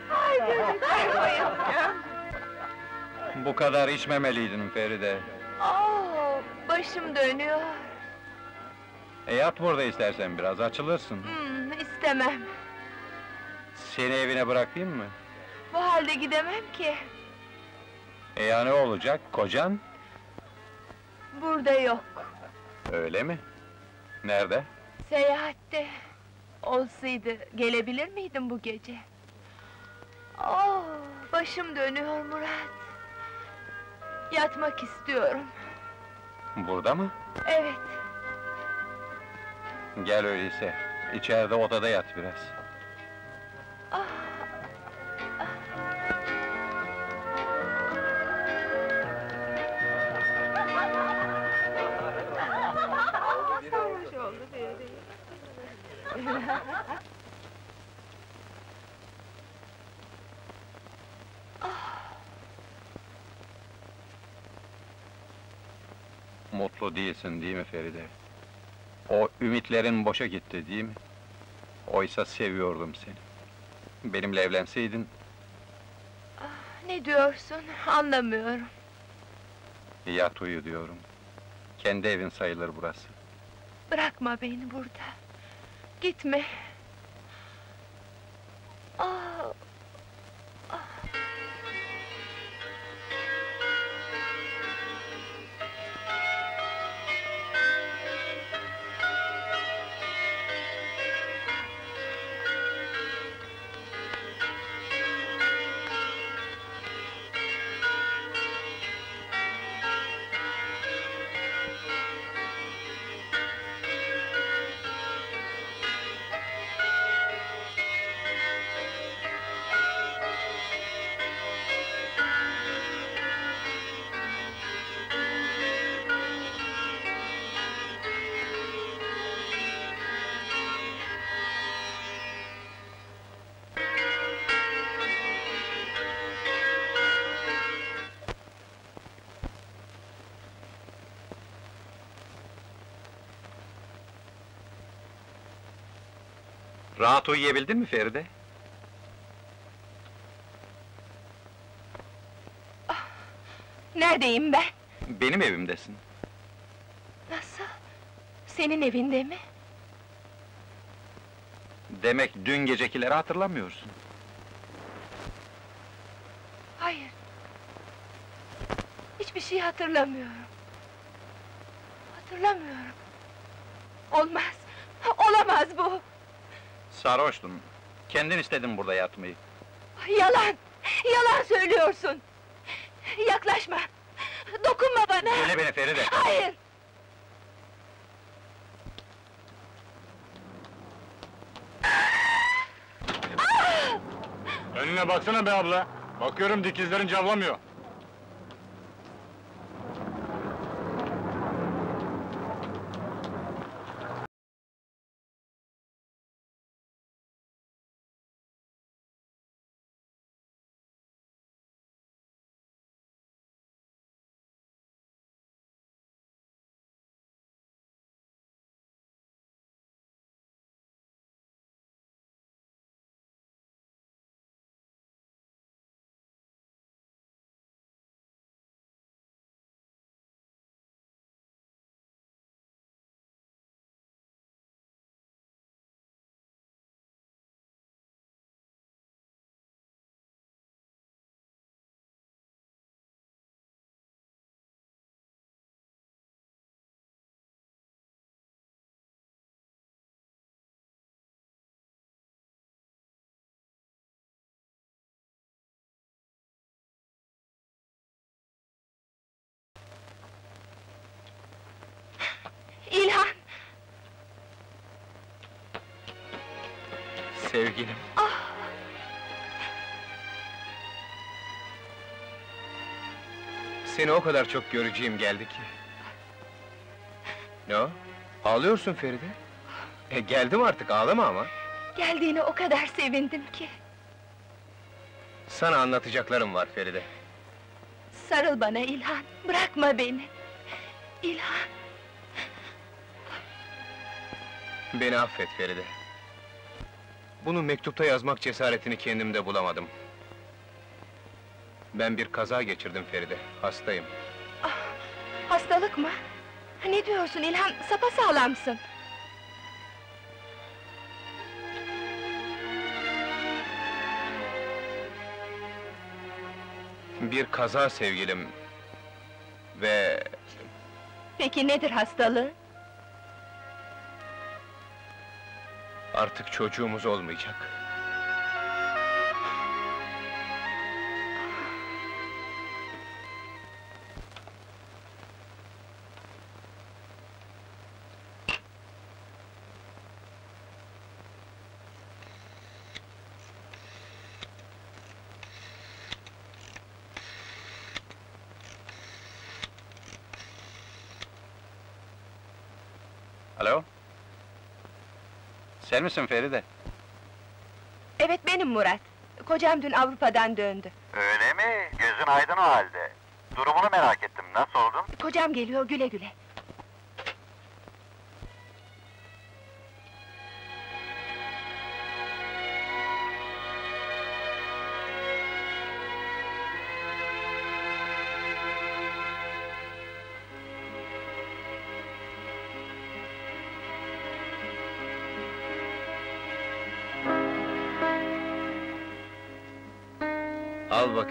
Ay bayılacağım. Bu kadar içmemeliydin Feride. Oh, başım dönüyor. E yat burada istersen biraz, açılırsın. Hmm, istemem. Seni evine bırakayım mı? Bu halde gidemem ki. E ya ne olacak, kocan? Burada yok. Öyle mi? Nerede? Seyahatte. Olsaydı gelebilir miydim bu gece? Oh, başım dönüyor Murat. Yatmak istiyorum. Burada mı? Evet. Gel öyleyse. İçeride odada yat biraz. Mutlu değilsin değil mi Feride? O ümitlerin boşa gitti değil mi? Oysa seviyordum seni. Benimle evlenseydin, ne diyorsun? Anlamıyorum. yat uyu diyorum. Kendi evin sayılır burası. Bırakma beni burada. Gitme. Rahat uyuyabildin mi Feride? neredeyim ben? Benim evimdesin. Nasıl? Senin evinde mi? Demek dün gecekileri hatırlamıyorsun. Hayır. Hiçbir şey hatırlamıyorum. Hatırlamıyorum. Olmaz, olamaz bu! Sarhoştun. Kendin istedin burada yatmayı. Yalan! Yalan söylüyorsun! Yaklaşma! Dokunma bana! Dinle beni Feride. Hayır! Önüne baksana be abla. Bakıyorum dikizlerin cavlamıyor. Sevgilim. Seni o kadar çok göreceğim geldi ki. Ne o? Ağlıyorsun Feride. E geldim artık ağlama ama. Geldiğine o kadar sevindim ki. Sana anlatacaklarım var Feride. Sarıl bana İlhan, bırakma beni! İlhan! Beni affet Feride. Bunu mektupta yazmak cesaretini kendimde bulamadım. Ben bir kaza geçirdim Feride, hastayım. Hastalık mı? Ne diyorsun İlhan, sapasağlamsın! Bir kaza sevgilim... Ve Peki nedir hastalığı? Artık çocuğumuz olmayacak. Sen misin Feride? Evet benim Murat. Kocam dün Avrupa'dan döndü. Öyle mi? Gözün aydın o halde. Durumunu merak ettim. Nasıl oldun? Kocam geliyor güle güle.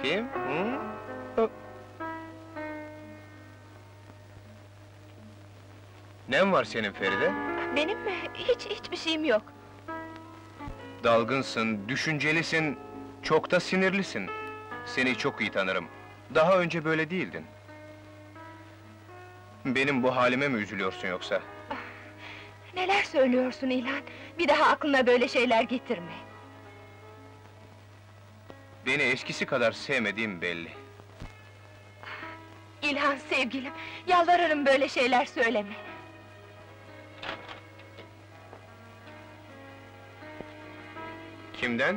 Bakayım. Hı? Hop. Nem var senin Feride? Benim mi? Hiç hiçbir şeyim yok. Dalgınsın, düşüncelisin, çok da sinirlisin. Seni çok iyi tanırım. Daha önce böyle değildin. Benim bu halime mi üzülüyorsun yoksa? Neler söylüyorsun İlhan? Bir daha aklına böyle şeyler getirme. Eskisi kadar sevmediğim belli. İlhan sevgilim, yalvarırım böyle şeyler söyleme. Kimden?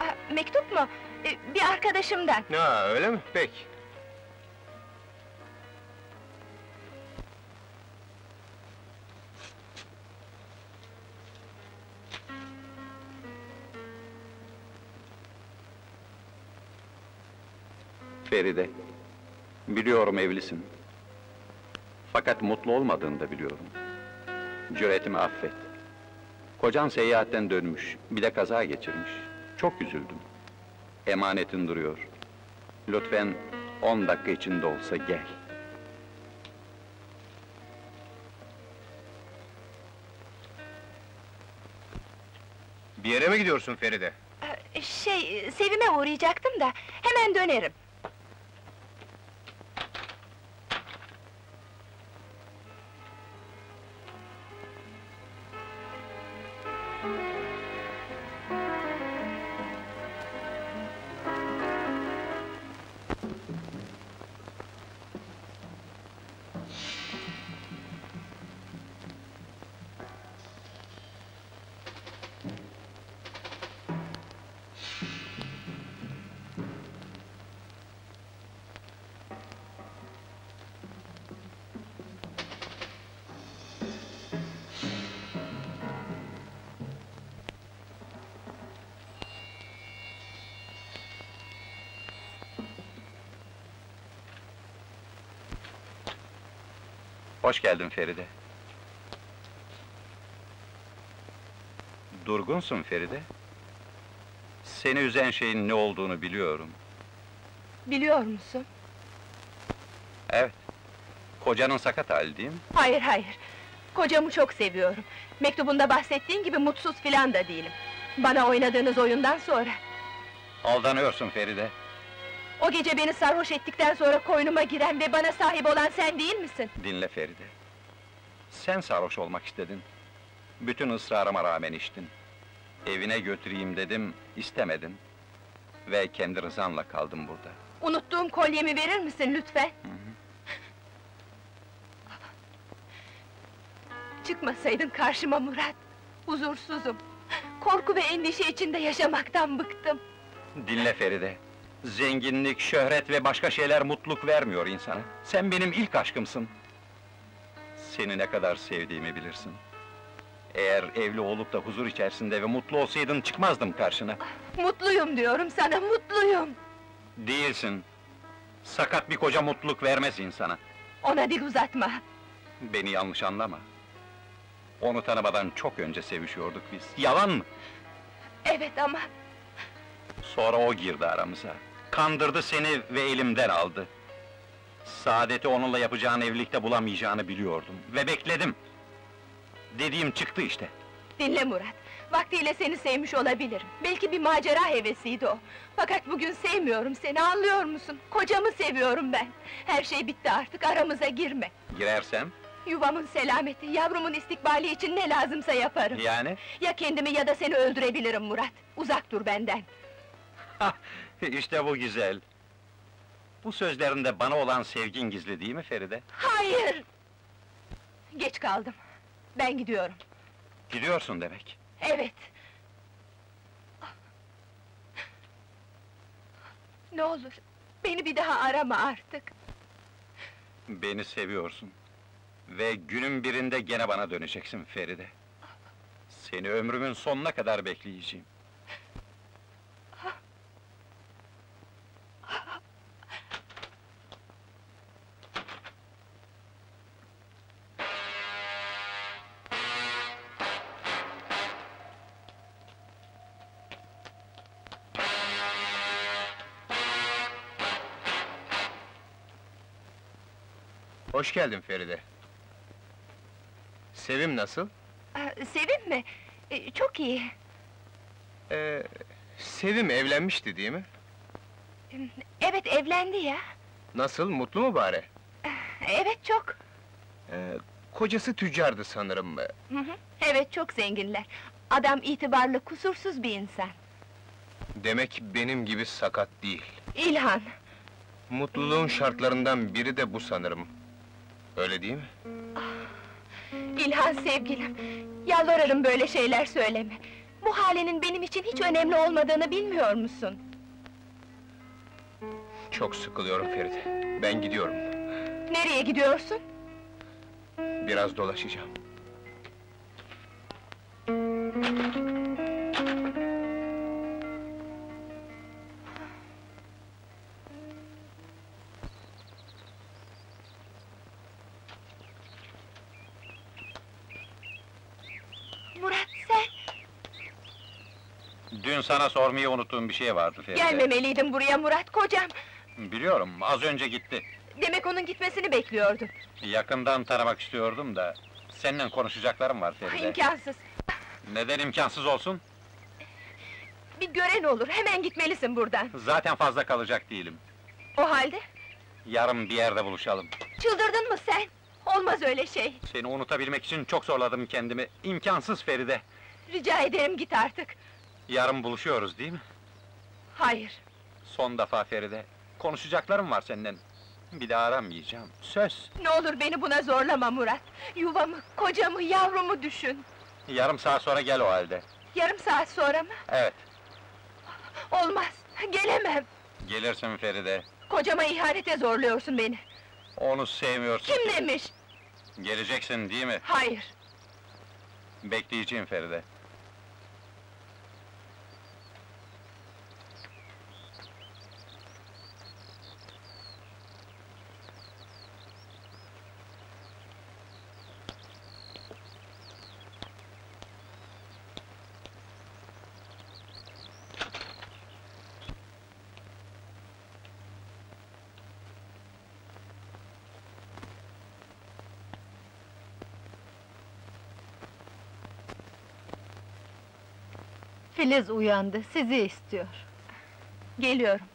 Aa, mektup mu? Ee, bir arkadaşımdan. Ha, öyle mi? Peki. Feride. Biliyorum evlisin. Fakat mutlu olmadığını da biliyorum. Cüretimi affet. Kocan seyahatten dönmüş, bir de kaza geçirmiş. Çok üzüldüm. Emanetin duruyor. Lütfen On dakika içinde olsa gel. Bir yere mi gidiyorsun Feride? Ee, Şey, Sevim'e uğrayacaktım da, hemen dönerim. Hoş geldin Feride. Durgunsun Feride. Seni üzen şeyin ne olduğunu biliyorum. Biliyor musun? Evet. Kocanın sakat hali değil mi? Hayır, hayır. Kocamı çok seviyorum. Mektubunda bahsettiğin gibi mutsuz filan da değilim. Bana oynadığınız oyundan sonra. Aldanıyorsun Feride. O gece beni sarhoş ettikten sonra koynuma giren ve bana sahip olan sen değil misin? Dinle Feride. Sen sarhoş olmak istedin. Bütün ısrarıma rağmen içtin. Evine götüreyim dedim, istemedin. Ve kendi rızanla kaldım burada. Unuttuğum kolyemi verir misin lütfen? Çıkmasaydın karşıma Murat. Huzursuzum. Korku ve endişe içinde yaşamaktan bıktım. Dinle Feride. Zenginlik, şöhret ve başka şeyler mutluluk vermiyor insana. Sen benim ilk aşkımsın. Seni ne kadar sevdiğimi bilirsin. Eğer evli olup da huzur içerisinde ve mutlu olsaydın çıkmazdım karşına. Mutluyum diyorum sana, mutluyum. Değilsin. Sakat bir koca mutluluk vermez insana. Ona dil uzatma. Beni yanlış anlama. Onu tanımadan çok önce sevişiyorduk biz. Yalan mı? Evet ama Sonra o girdi aramıza. Kandırdı seni ve elimden aldı. Saadeti onunla yapacağın evlilikte bulamayacağını biliyordum. Ve bekledim. Dediğim çıktı işte. dinle Murat. Vaktiyle seni sevmiş olabilirim. Belki bir macera hevesiydi o. Fakat bugün sevmiyorum seni, anlıyor musun? Kocamı seviyorum ben. Her şey bitti artık, aramıza girme. Girersem, Yuvamın selameti, yavrumun istikbali için ne lazımsa yaparım. yani... Ya kendimi ya da seni öldürebilirim Murat. Uzak dur benden. işte bu güzel. Bu sözlerinde bana olan sevgin gizli değil mi Feride? Hayır! Geç kaldım. Ben gidiyorum. Gidiyorsun demek. Evet. Ne olur, beni bir daha arama artık. Beni seviyorsun. Ve günün birinde gene bana döneceksin Feride. Seni ömrümün sonuna kadar bekleyeceğim. Hoş geldin Feride. Sevim nasıl? Aa, Sevim mi? Ee, çok iyi. Ee, Sevim evlenmişti değil mi? Evet, evlendi ya. Nasıl, mutlu mu bari? Evet, çok. Ee, kocası tüccardı sanırım. Hı hı. Evet, çok zenginler. Adam itibarlı, kusursuz bir insan. Demek benim gibi sakat değil. İlhan, Mutluluğun şartlarından biri de bu sanırım. Öyle değil mi? İlhan sevgilim. Yalvarırım böyle şeyler söyleme. Bu halinin benim için hiç önemli olmadığını bilmiyor musun? Çok sıkılıyorum Feride. Ben gidiyorum. Nereye gidiyorsun? Biraz dolaşacağım. Sana sormayı unuttuğum bir şey vardı Feride. gelmemeliydin buraya Murat, kocam! Biliyorum, az önce gitti. Demek onun gitmesini bekliyordun. Yakından taramak istiyordum da... ...seninle konuşacaklarım var Feride. İmkansız. Neden imkansız olsun? Bir gören olur, hemen gitmelisin buradan. Zaten fazla kalacak değilim. O halde, Yarın bir yerde buluşalım. çıldırdın mı sen? Olmaz öyle şey. Seni unutabilmek için çok zorladım kendimi. İmkansız Feride. Rica ederim git artık. Yarın buluşuyoruz değil mi? Hayır, Son defa Feride. Konuşacaklarım var seninle. Bir daha aramayacağım. Söz. ne olur beni buna zorlama Murat. Yuvamı, kocamı, yavrumu düşün. Yarım saat sonra gel o halde. Yarım saat sonra mı? Evet. Olmaz, gelemem. Gelirsin Feride. Kocama ihanete zorluyorsun beni. Onu sevmiyorsun. Kim ki. demiş? Geleceksin değil mi? Hayır. Bekleyeceğim Feride. Filiz uyandı, sizi istiyor. Geliyorum.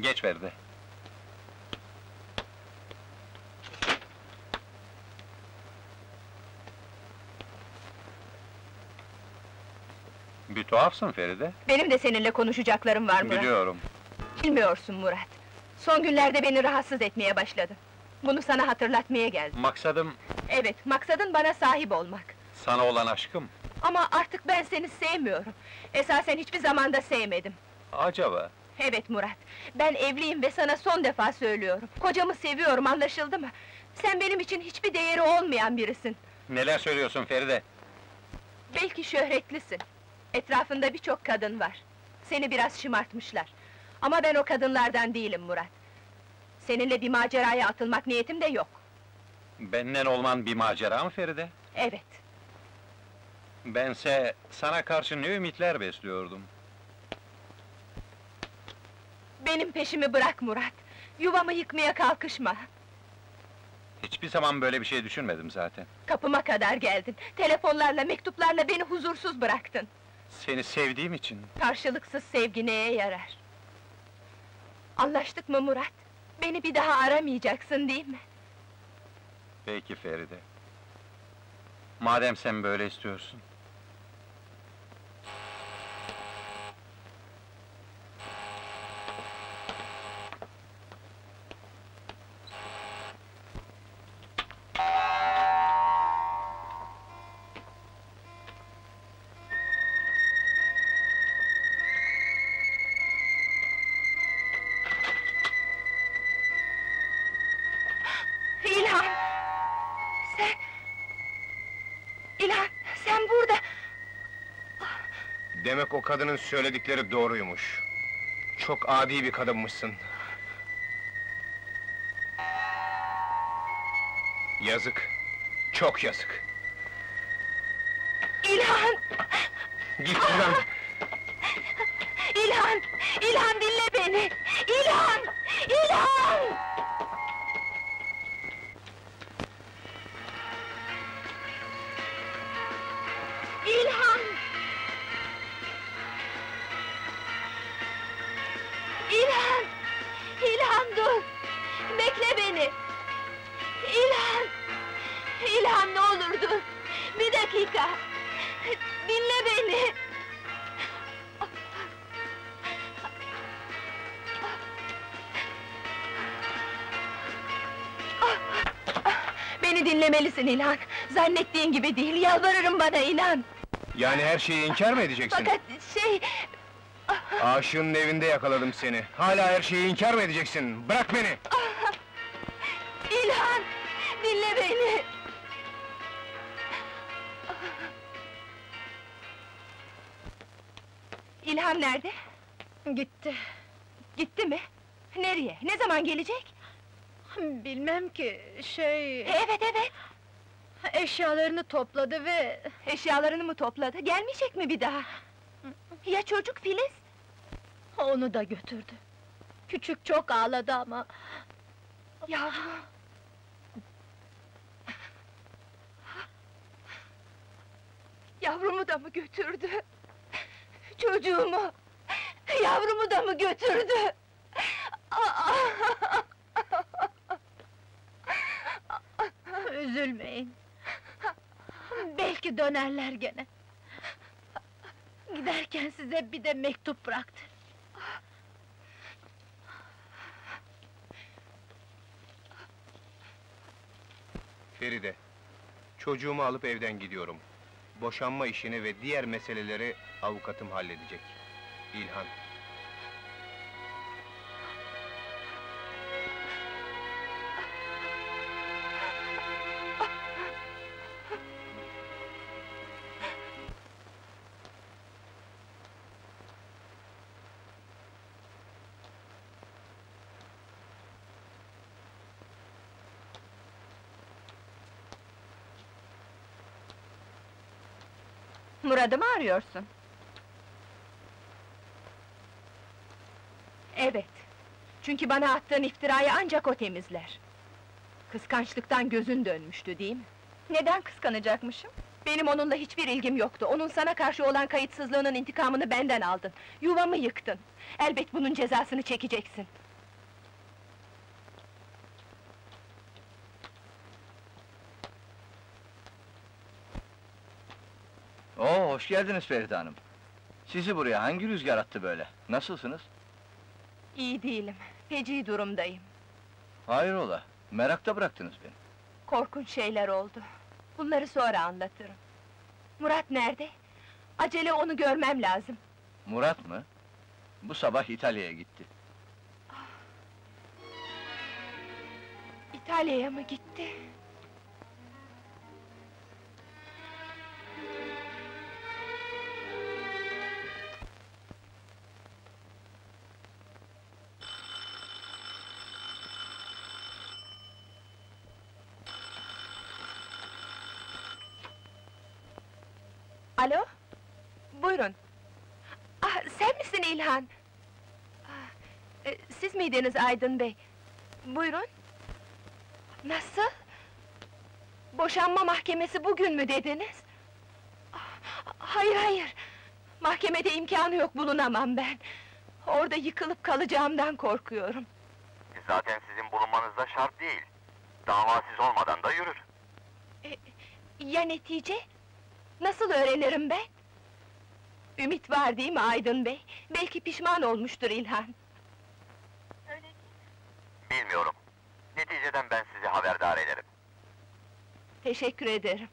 Geç Feride. Tuhafsın Feride. Benim de seninle konuşacaklarım var Murat. Biliyorum. Bilmiyorsun Murat. Son günlerde beni rahatsız etmeye başladın. Bunu sana hatırlatmaya geldim. Maksadım Evet, maksadın bana sahip olmak. sana olan aşkım. Ama artık ben seni sevmiyorum. Esasen hiçbir zamanda sevmedim. Acaba? Evet Murat, ben evliyim ve sana son defa söylüyorum. Kocamı seviyorum, anlaşıldı mı? Sen benim için hiçbir değeri olmayan birisin. Neler söylüyorsun Feride? Belki şöhretlisin. Etrafında birçok kadın var. Seni biraz şımartmışlar. Ama ben o kadınlardan değilim Murat. Seninle bir maceraya atılmak niyetim de yok. Benden olman bir macera mı Feride? Evet, Bense sana karşı ne ümitler besliyordum. benim peşimi bırak Murat. Yuvamı yıkmaya kalkışma. Hiçbir zaman böyle bir şey düşünmedim zaten. Kapıma kadar geldin. Telefonlarla, mektuplarla beni huzursuz bıraktın. Seni sevdiğim için Karşılıksız sevgi neye yarar? Anlaştık mı Murat? Beni bir daha aramayacaksın değil mi? Peki Feride. Madem sen böyle istiyorsun. Demek o kadının söyledikleri doğruymuş. Çok adi bir kadınmışsın. Yazık. Çok yazık. İlhan! Git buradan! İlhan! İlhan dinle beni! İlhan! İlhan! Dinlemelisin İlhan! Zannettiğin gibi değil, yalvarırım bana inan! Yani her şeyi inkar mı edeceksin? Fakat şey... Aşığının evinde yakaladım seni. Hala her şeyi inkar mı edeceksin? Bırak beni! İlhan! Dinle beni! İlhan nerede? Gitti. Gitti mi? Nereye? Ne zaman gelecek? Bilmem ki, şey... Evet evet, Eşyalarını topladı ve... eşyalarını mı topladı? Gelmeyecek mi bir daha? Ya çocuk Filiz? Onu da götürdü. Küçük çok ağladı ama... Yavrum! Yavrumu da mı götürdü? Çocuğumu! Yavrumu da mı götürdü? Üzülmeyin. Belki dönerler gene. Giderken size bir de mektup bıraktı. Feride, çocuğumu alıp evden gidiyorum. Boşanma işini ve diğer meseleleri avukatım halledecek. İlhan. Mı arıyorsun? Evet. Çünkü bana attığın iftirayı ancak o temizler. Kıskançlıktan gözün dönmüştü değil mi? Neden kıskanacakmışım? Benim onunla hiçbir ilgim yoktu. Onun sana karşı olan kayıtsızlığının intikamını benden aldın. Yuvamı yıktın. Elbet bunun cezasını çekeceksin. Oo, hoş geldiniz Feride Hanım. Sizi buraya hangi rüzgar attı böyle? Nasılsınız? İyi değilim. Feci durumdayım. Hayrola, merakta bıraktınız beni. Korkunç şeyler oldu. Bunları sonra anlatırım. Murat nerede? Acele onu görmem lazım. Murat mı? Bu sabah İtalya'ya gitti. İtalya'ya mı gitti? Miydiniz Aydın Bey? Buyurun. Nasıl? Boşanma mahkemesi bugün mü dediniz? Hayır hayır! Mahkemede imkanı yok, bulunamam ben. Orada yıkılıp kalacağımdan korkuyorum. Zaten sizin bulunmanız da şart değil. Dava siz olmadan da yürür. Ya netice? Nasıl öğrenirim ben? Ümit var değil mi Aydın Bey? Belki pişman olmuştur İlhan. Bilmiyorum. Neticeden ben sizi haberdar ederim. Teşekkür ederim.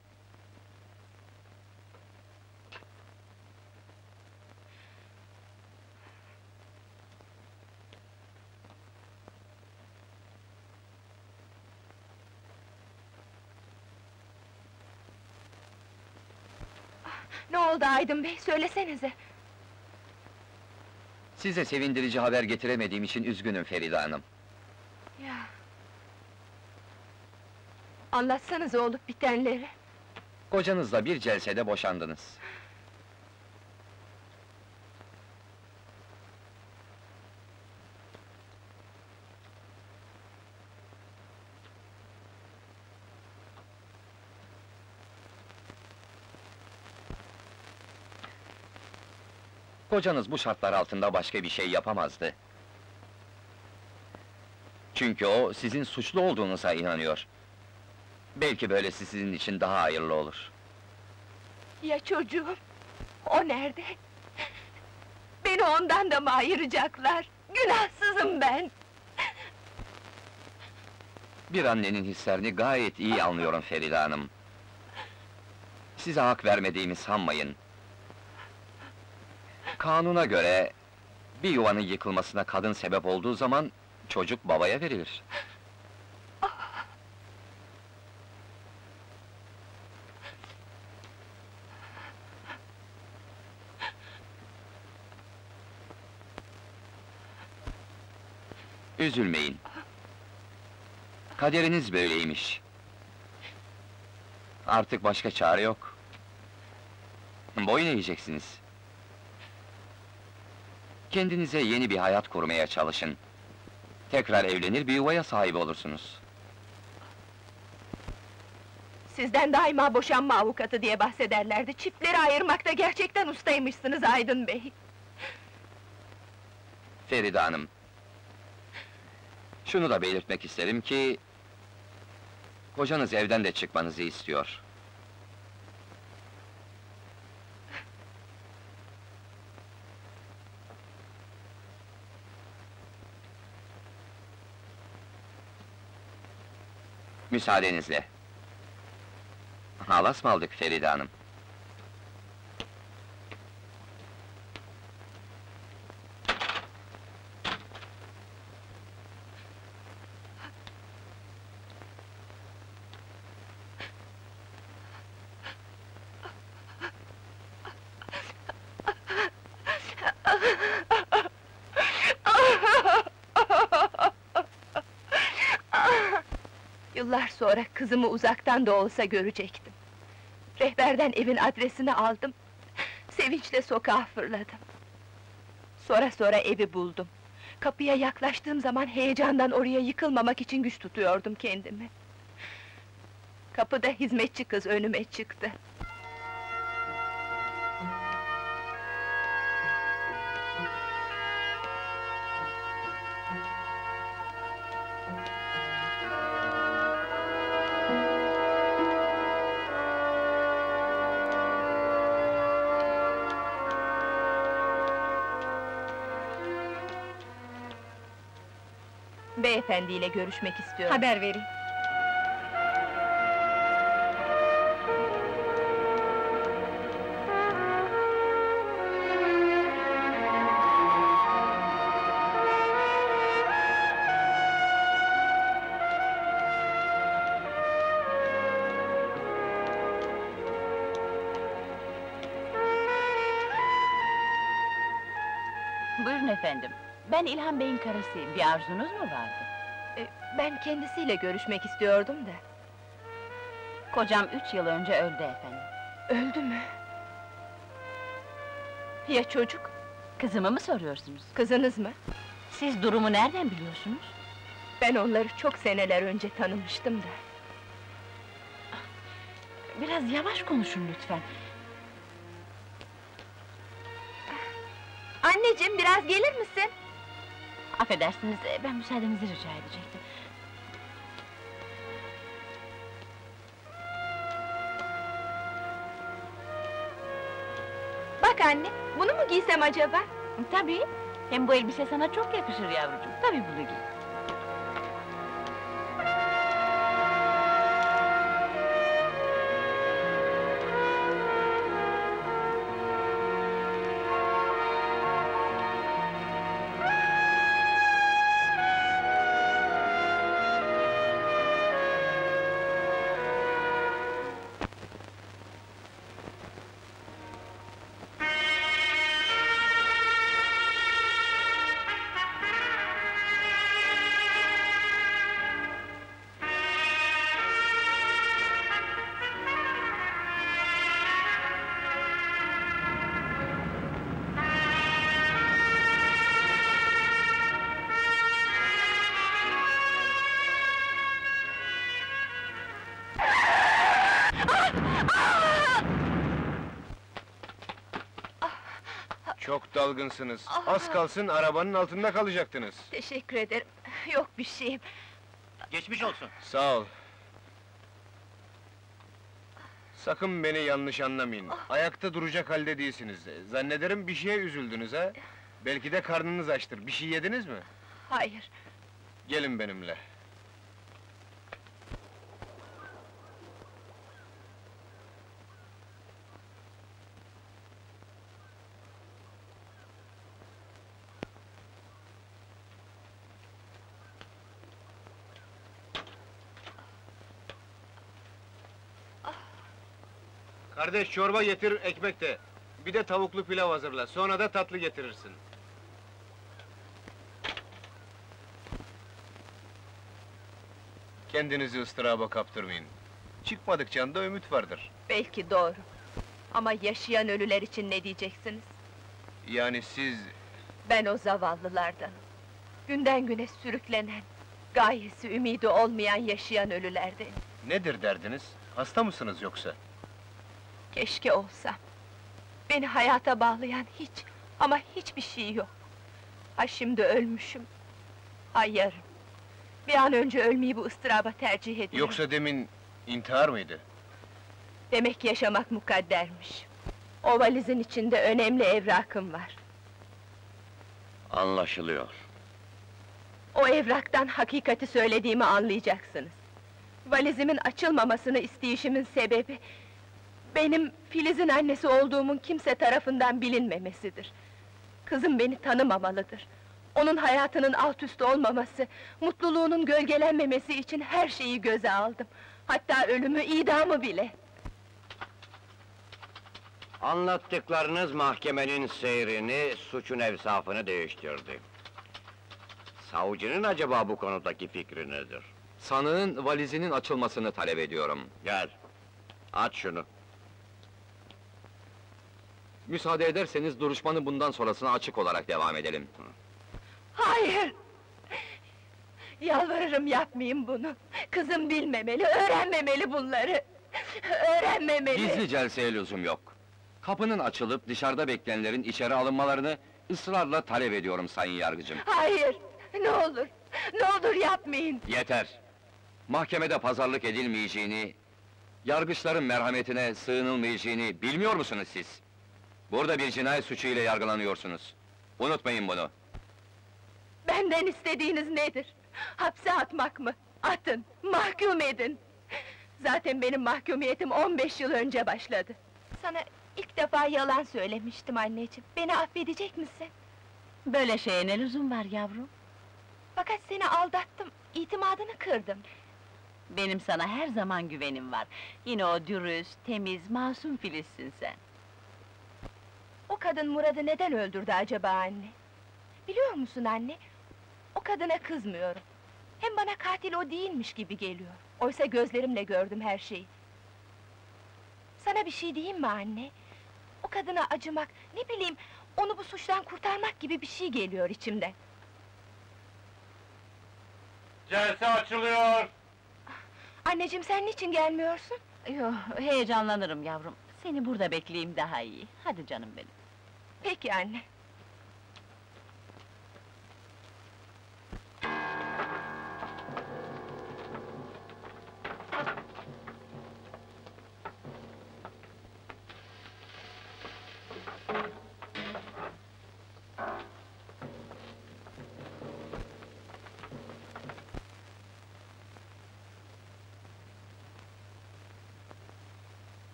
Ne oldu Aydın Bey? Söylesenize. Size sevindirici haber getiremediğim için üzgünüm Feride Hanım. Ya. Anlatsanız olup bitenleri. Kocanızla bir celsede boşandınız. Kocanız bu şartlar altında başka bir şey yapamazdı. Çünkü o, sizin suçlu olduğunuza inanıyor. Belki böylesi sizin için daha hayırlı olur. Ya çocuğum? O nerede? Beni ondan da mı ayıracaklar? Günahsızım ben! Bir annenin hislerini gayet iyi anlıyorum Feride Hanım. Size hak vermediğimi sanmayın. Kanuna göre... ...bir yuvanın yıkılmasına kadın sebep olduğu zaman... ...çocuk babaya verilir. Üzülmeyin. Kaderiniz böyleymiş. Artık başka çare yok. Boyun eğeceksiniz. Kendinize yeni bir hayat kurmaya çalışın. Tekrar evlenir bir yuvaya sahip olursunuz. Sizden daima boşanma avukatı diye bahsederlerdi. Çiftleri ayırmakta gerçekten ustaymışsınız Aydın Bey. Feride Hanım. Şunu da belirtmek isterim ki... ...kocanız evden de çıkmanızı istiyor. Müsaadenizle. Halas mı aldık Feride Hanım? Yıllar sonra kızımı uzaktan da olsa görecektim. Rehberden evin adresini aldım. Sevinçle sokağa fırladım. Sonra sonra evi buldum. Kapıya yaklaştığım zaman heyecandan oraya yıkılmamak için güç tutuyordum kendimi. Kapıda hizmetçi kız önüme çıktı. Beyefendiyle görüşmek istiyorum. Haber vereyim. Buyurun efendim. Ben İlhan Bey'in karısıyım. Bir arzunuz mu vardı? Ben kendisiyle görüşmek istiyordum da. Kocam üç yıl önce öldü efendim. Öldü mü? Ya çocuk? Kızımı mı soruyorsunuz? Kızınız mı? Siz durumu nereden biliyorsunuz? Ben onları çok seneler önce tanımıştım da. Biraz yavaş konuşun lütfen. Anneciğim biraz gelir misin? Affedersiniz, e, ben müsaadenizi rica edecektim. Bunu mu giysem acaba? Tabii, hem bu elbise sana çok yakışır yavrucuğum. Tabii bunu giy. Çok dalgınsınız. Az kalsın arabanın altında kalacaktınız. Teşekkür ederim. Yok bir şeyim. Geçmiş olsun. Sağ ol. Sakın beni yanlış anlamayın. Ayakta duracak halde değilsiniz. Zannederim bir şeye üzüldünüz ha? Belki de karnınız açtır. Bir şey yediniz mi? Hayır, Gelin benimle. Kardeş çorba getir, ekmek de. Bir de tavuklu pilav hazırla. Sonra da tatlı getirirsin. Kendinizi ıstıraba kaptırmayın. Çıkmadıkça da ümit vardır. Belki doğru. Ama yaşayan ölüler için ne diyeceksiniz? Yani siz... Ben o zavallılardanım. Günden güne sürüklenen, gayesi ümidi olmayan yaşayan ölülerdenim. Nedir derdiniz? Hasta mısınız yoksa? Keşke olsam. Beni hayata bağlayan hiç ama hiçbir şey yok. Ha şimdi ölmüşüm, ha yarın. Bir an önce ölmeyi bu ıstıraba tercih ediyorum. Yoksa demin intihar mıydı? Demek yaşamak mukaddermiş. O valizin içinde önemli evrakım var. Anlaşılıyor. O evraktan hakikati söylediğimi anlayacaksınız. Valizimin açılmamasını isteyişimin sebebi... ...benim Filiz'in annesi olduğumun kimse tarafından bilinmemesidir. Kızım beni tanımamalıdır. Onun hayatının alt üst olmaması, mutluluğunun gölgelenmemesi için her şeyi göze aldım. Hatta ölümü, idamı bile. Anlattıklarınız mahkemenin seyrini, suçun evsafını değiştirdi. Savcının acaba bu konudaki fikri nedir? Sanığın valizinin açılmasını talep ediyorum. Gel, aç şunu. Müsaade ederseniz duruşmanın bundan sonrasına açık olarak devam edelim. Hayır! Yalvarırım yapmayın bunu. Kızım bilmemeli, öğrenmemeli bunları. Öğrenmemeli. Gizli celseye lüzum yok. Kapının açılıp dışarıda bekleyenlerin içeri alınmalarını ısrarla talep ediyorum sayın yargıcım. Hayır! Ne olur, ne olur yapmayın! Yeter! Mahkemede pazarlık edilmeyeceğini, yargıçların merhametine sığınılmayacağını bilmiyor musunuz siz? Burada bir cinayet suçu ile yargılanıyorsunuz. Unutmayın bunu. Benden istediğiniz nedir? Hapse atmak mı? Atın, mahkum edin! Zaten benim mahkumiyetim 15 yıl önce başladı. Sana ilk defa yalan söylemiştim anneciğim. Beni affedecek misin? Böyle şeye ne lüzum var yavrum? Fakat seni aldattım, itimadını kırdım. Benim sana her zaman güvenim var. Yine o dürüst, temiz, masum Filizsin sen. O kadın Murat'ı neden öldürdü acaba anne? Biliyor musun anne? O kadına kızmıyorum. Hem bana katil o değilmiş gibi geliyor. Oysa gözlerimle gördüm her şeyi. Sana bir şey diyeyim mi anne? O kadına acımak, ne bileyim, onu bu suçtan kurtarmak gibi bir şey geliyor içimden. Celse açılıyor! Anneciğim sen niçin gelmiyorsun? Yo, heyecanlanırım yavrum. Seni burada bekleyeyim daha iyi. Hadi canım benim. Peki anne.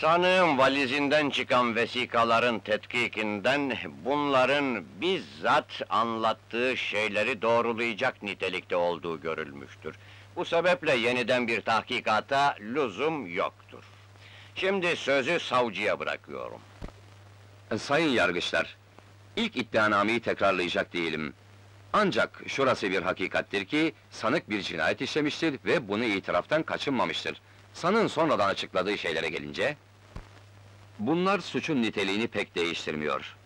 Sanığın valizinden çıkan vesikaların tetkikinden bunların bizzat anlattığı şeyleri doğrulayacak nitelikte olduğu görülmüştür. Bu sebeple yeniden bir tahkikata lüzum yoktur. Şimdi sözü savcıya bırakıyorum. Sayın yargıçlar, ilk iddianameyi tekrarlayacak değilim. Ancak şurası bir hakikattir ki, sanık bir cinayet işlemiştir ve bunu itiraftan kaçınmamıştır. Sanığın sonradan açıkladığı şeylere gelince... Bunlar suçun niteliğini pek değiştirmiyor.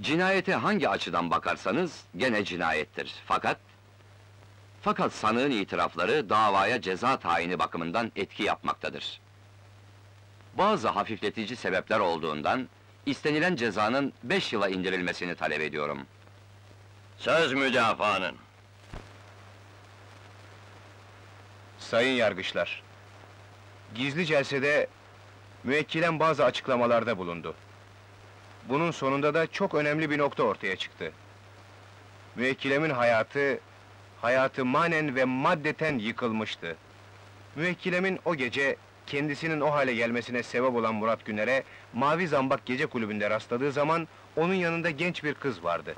Cinayete hangi açıdan bakarsanız, gene cinayettir. Fakat... Fakat sanığın itirafları davaya ceza tayini bakımından etki yapmaktadır. Bazı hafifletici sebepler olduğundan, istenilen cezanın beş yıla indirilmesini talep ediyorum. Söz müdafaanın. Sayın yargıçlar, gizli celsede müekkilen bazı açıklamalarda bulundu. Bunun sonunda da çok önemli bir nokta ortaya çıktı. Müekkilemin hayatı, hayatı manen ve maddeten yıkılmıştı. Müekkilemin o gece, kendisinin o hale gelmesine sebep olan Murat Güner'e, Mavi Zambak Gece Kulübü'nde rastladığı zaman, onun yanında genç bir kız vardı.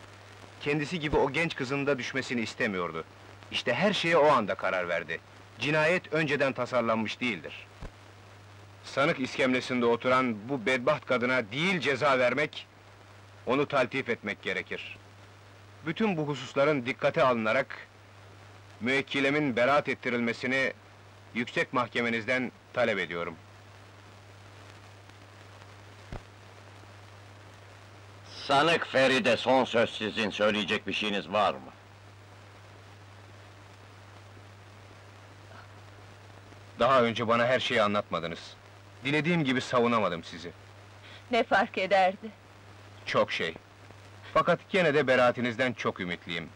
Kendisi gibi o genç kızın da düşmesini istemiyordu. İşte her şeye o anda karar verdi. Cinayet önceden tasarlanmış değildir. Sanık iskemlesinde oturan bu bedbaht kadına değil ceza vermek, onu taltif etmek gerekir. Bütün bu hususların dikkate alınarak, müekkilemin beraat ettirilmesini yüksek mahkemenizden talep ediyorum. Sanık Feride son söz sizin, söyleyecek bir şeyiniz var mı? Daha önce bana her şeyi anlatmadınız. Dilediğim gibi savunamadım sizi. Ne fark ederdi? Çok şey. Fakat gene de beraatinizden çok ümitliyim.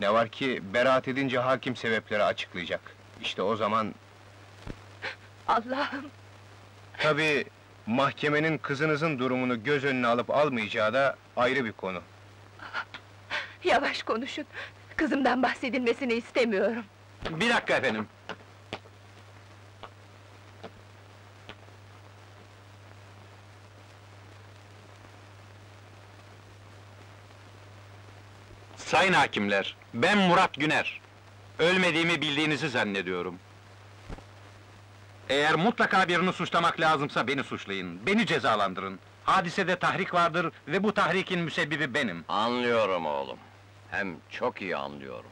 Ne var ki, beraat edince hakim sebepleri açıklayacak. İşte o zaman, Allah'ım! tabii mahkemenin kızınızın durumunu göz önüne alıp almayacağı da ayrı bir konu. Yavaş konuşun. Kızımdan bahsedilmesini istemiyorum. Bir dakika efendim. Sayın hakimler, ben Murat Güner. Ölmediğimi bildiğinizi zannediyorum. Eğer mutlaka birini suçlamak lazımsa beni suçlayın, beni cezalandırın. Hadisede tahrik vardır ve bu tahrikin müsebbibi benim. Anlıyorum oğlum. Hem çok iyi anlıyorum.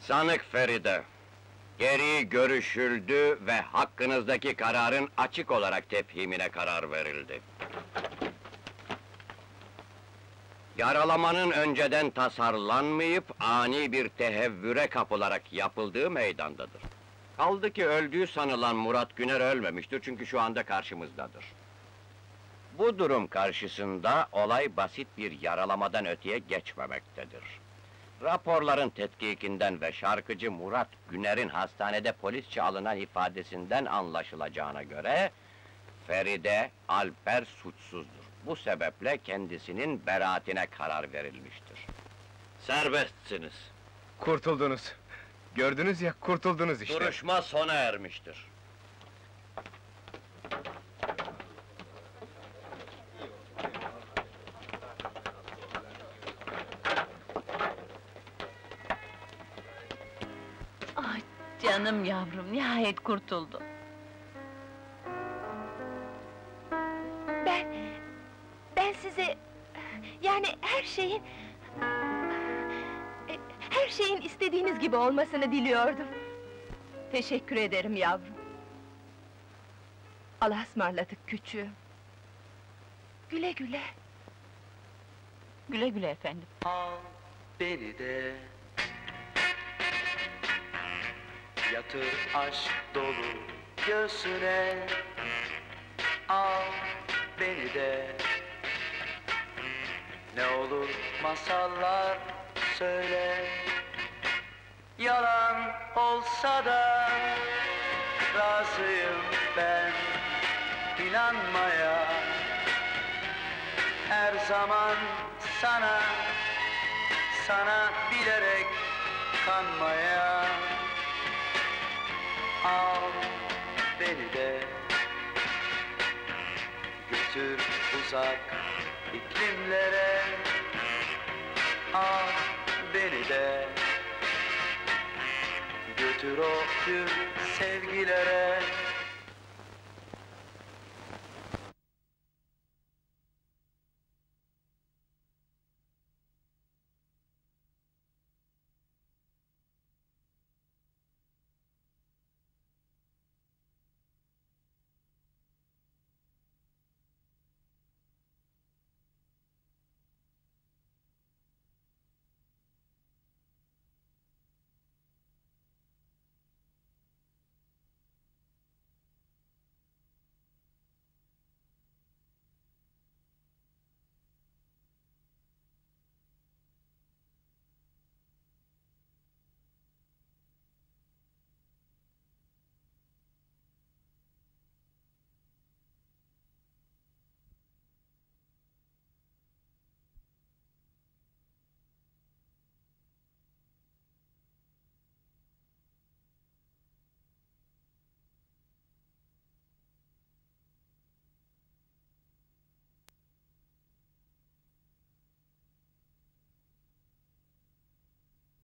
Sanık Feride, geri görüşüldü ve hakkınızdaki kararın açık olarak tefhimine karar verildi. Yaralamanın önceden tasarlanmayıp ani bir tehevvüre kapılarak yapıldığı meydandadır. Kaldı ki öldüğü sanılan Murat Güner ölmemiştir çünkü şu anda karşımızdadır. Bu durum karşısında olay basit bir yaralamadan öteye geçmemektedir. Raporların tetkikinden ve şarkıcı Murat Güner'in hastanede polisçe alınan ifadesinden anlaşılacağına göre... ...Feride Alper suçsuzdur. Bu sebeple kendisinin beraatine karar verilmiştir. Serbestsiniz. Kurtuldunuz. Gördünüz ya, kurtuldunuz işte. Duruşma sona ermiştir. Canım yavrum, nihayet kurtuldu. Ben... Ben size... Yani her şeyin... e, Her şeyin istediğiniz gibi olmasını diliyordum. Teşekkür ederim yavrum. Allah'a ısmarladık küçüğüm. Güle güle. Güle güle efendim. Al beni de Yatır aşk dolu göğsüne. Al beni de. Ne olur masallar söyle. Yalan olsa da Razıyım ben inanmaya. Her zaman sana sana bilerek kanmaya Al beni de. Götür uzak iklimlere. Al beni de. Götür o tüm sevgilere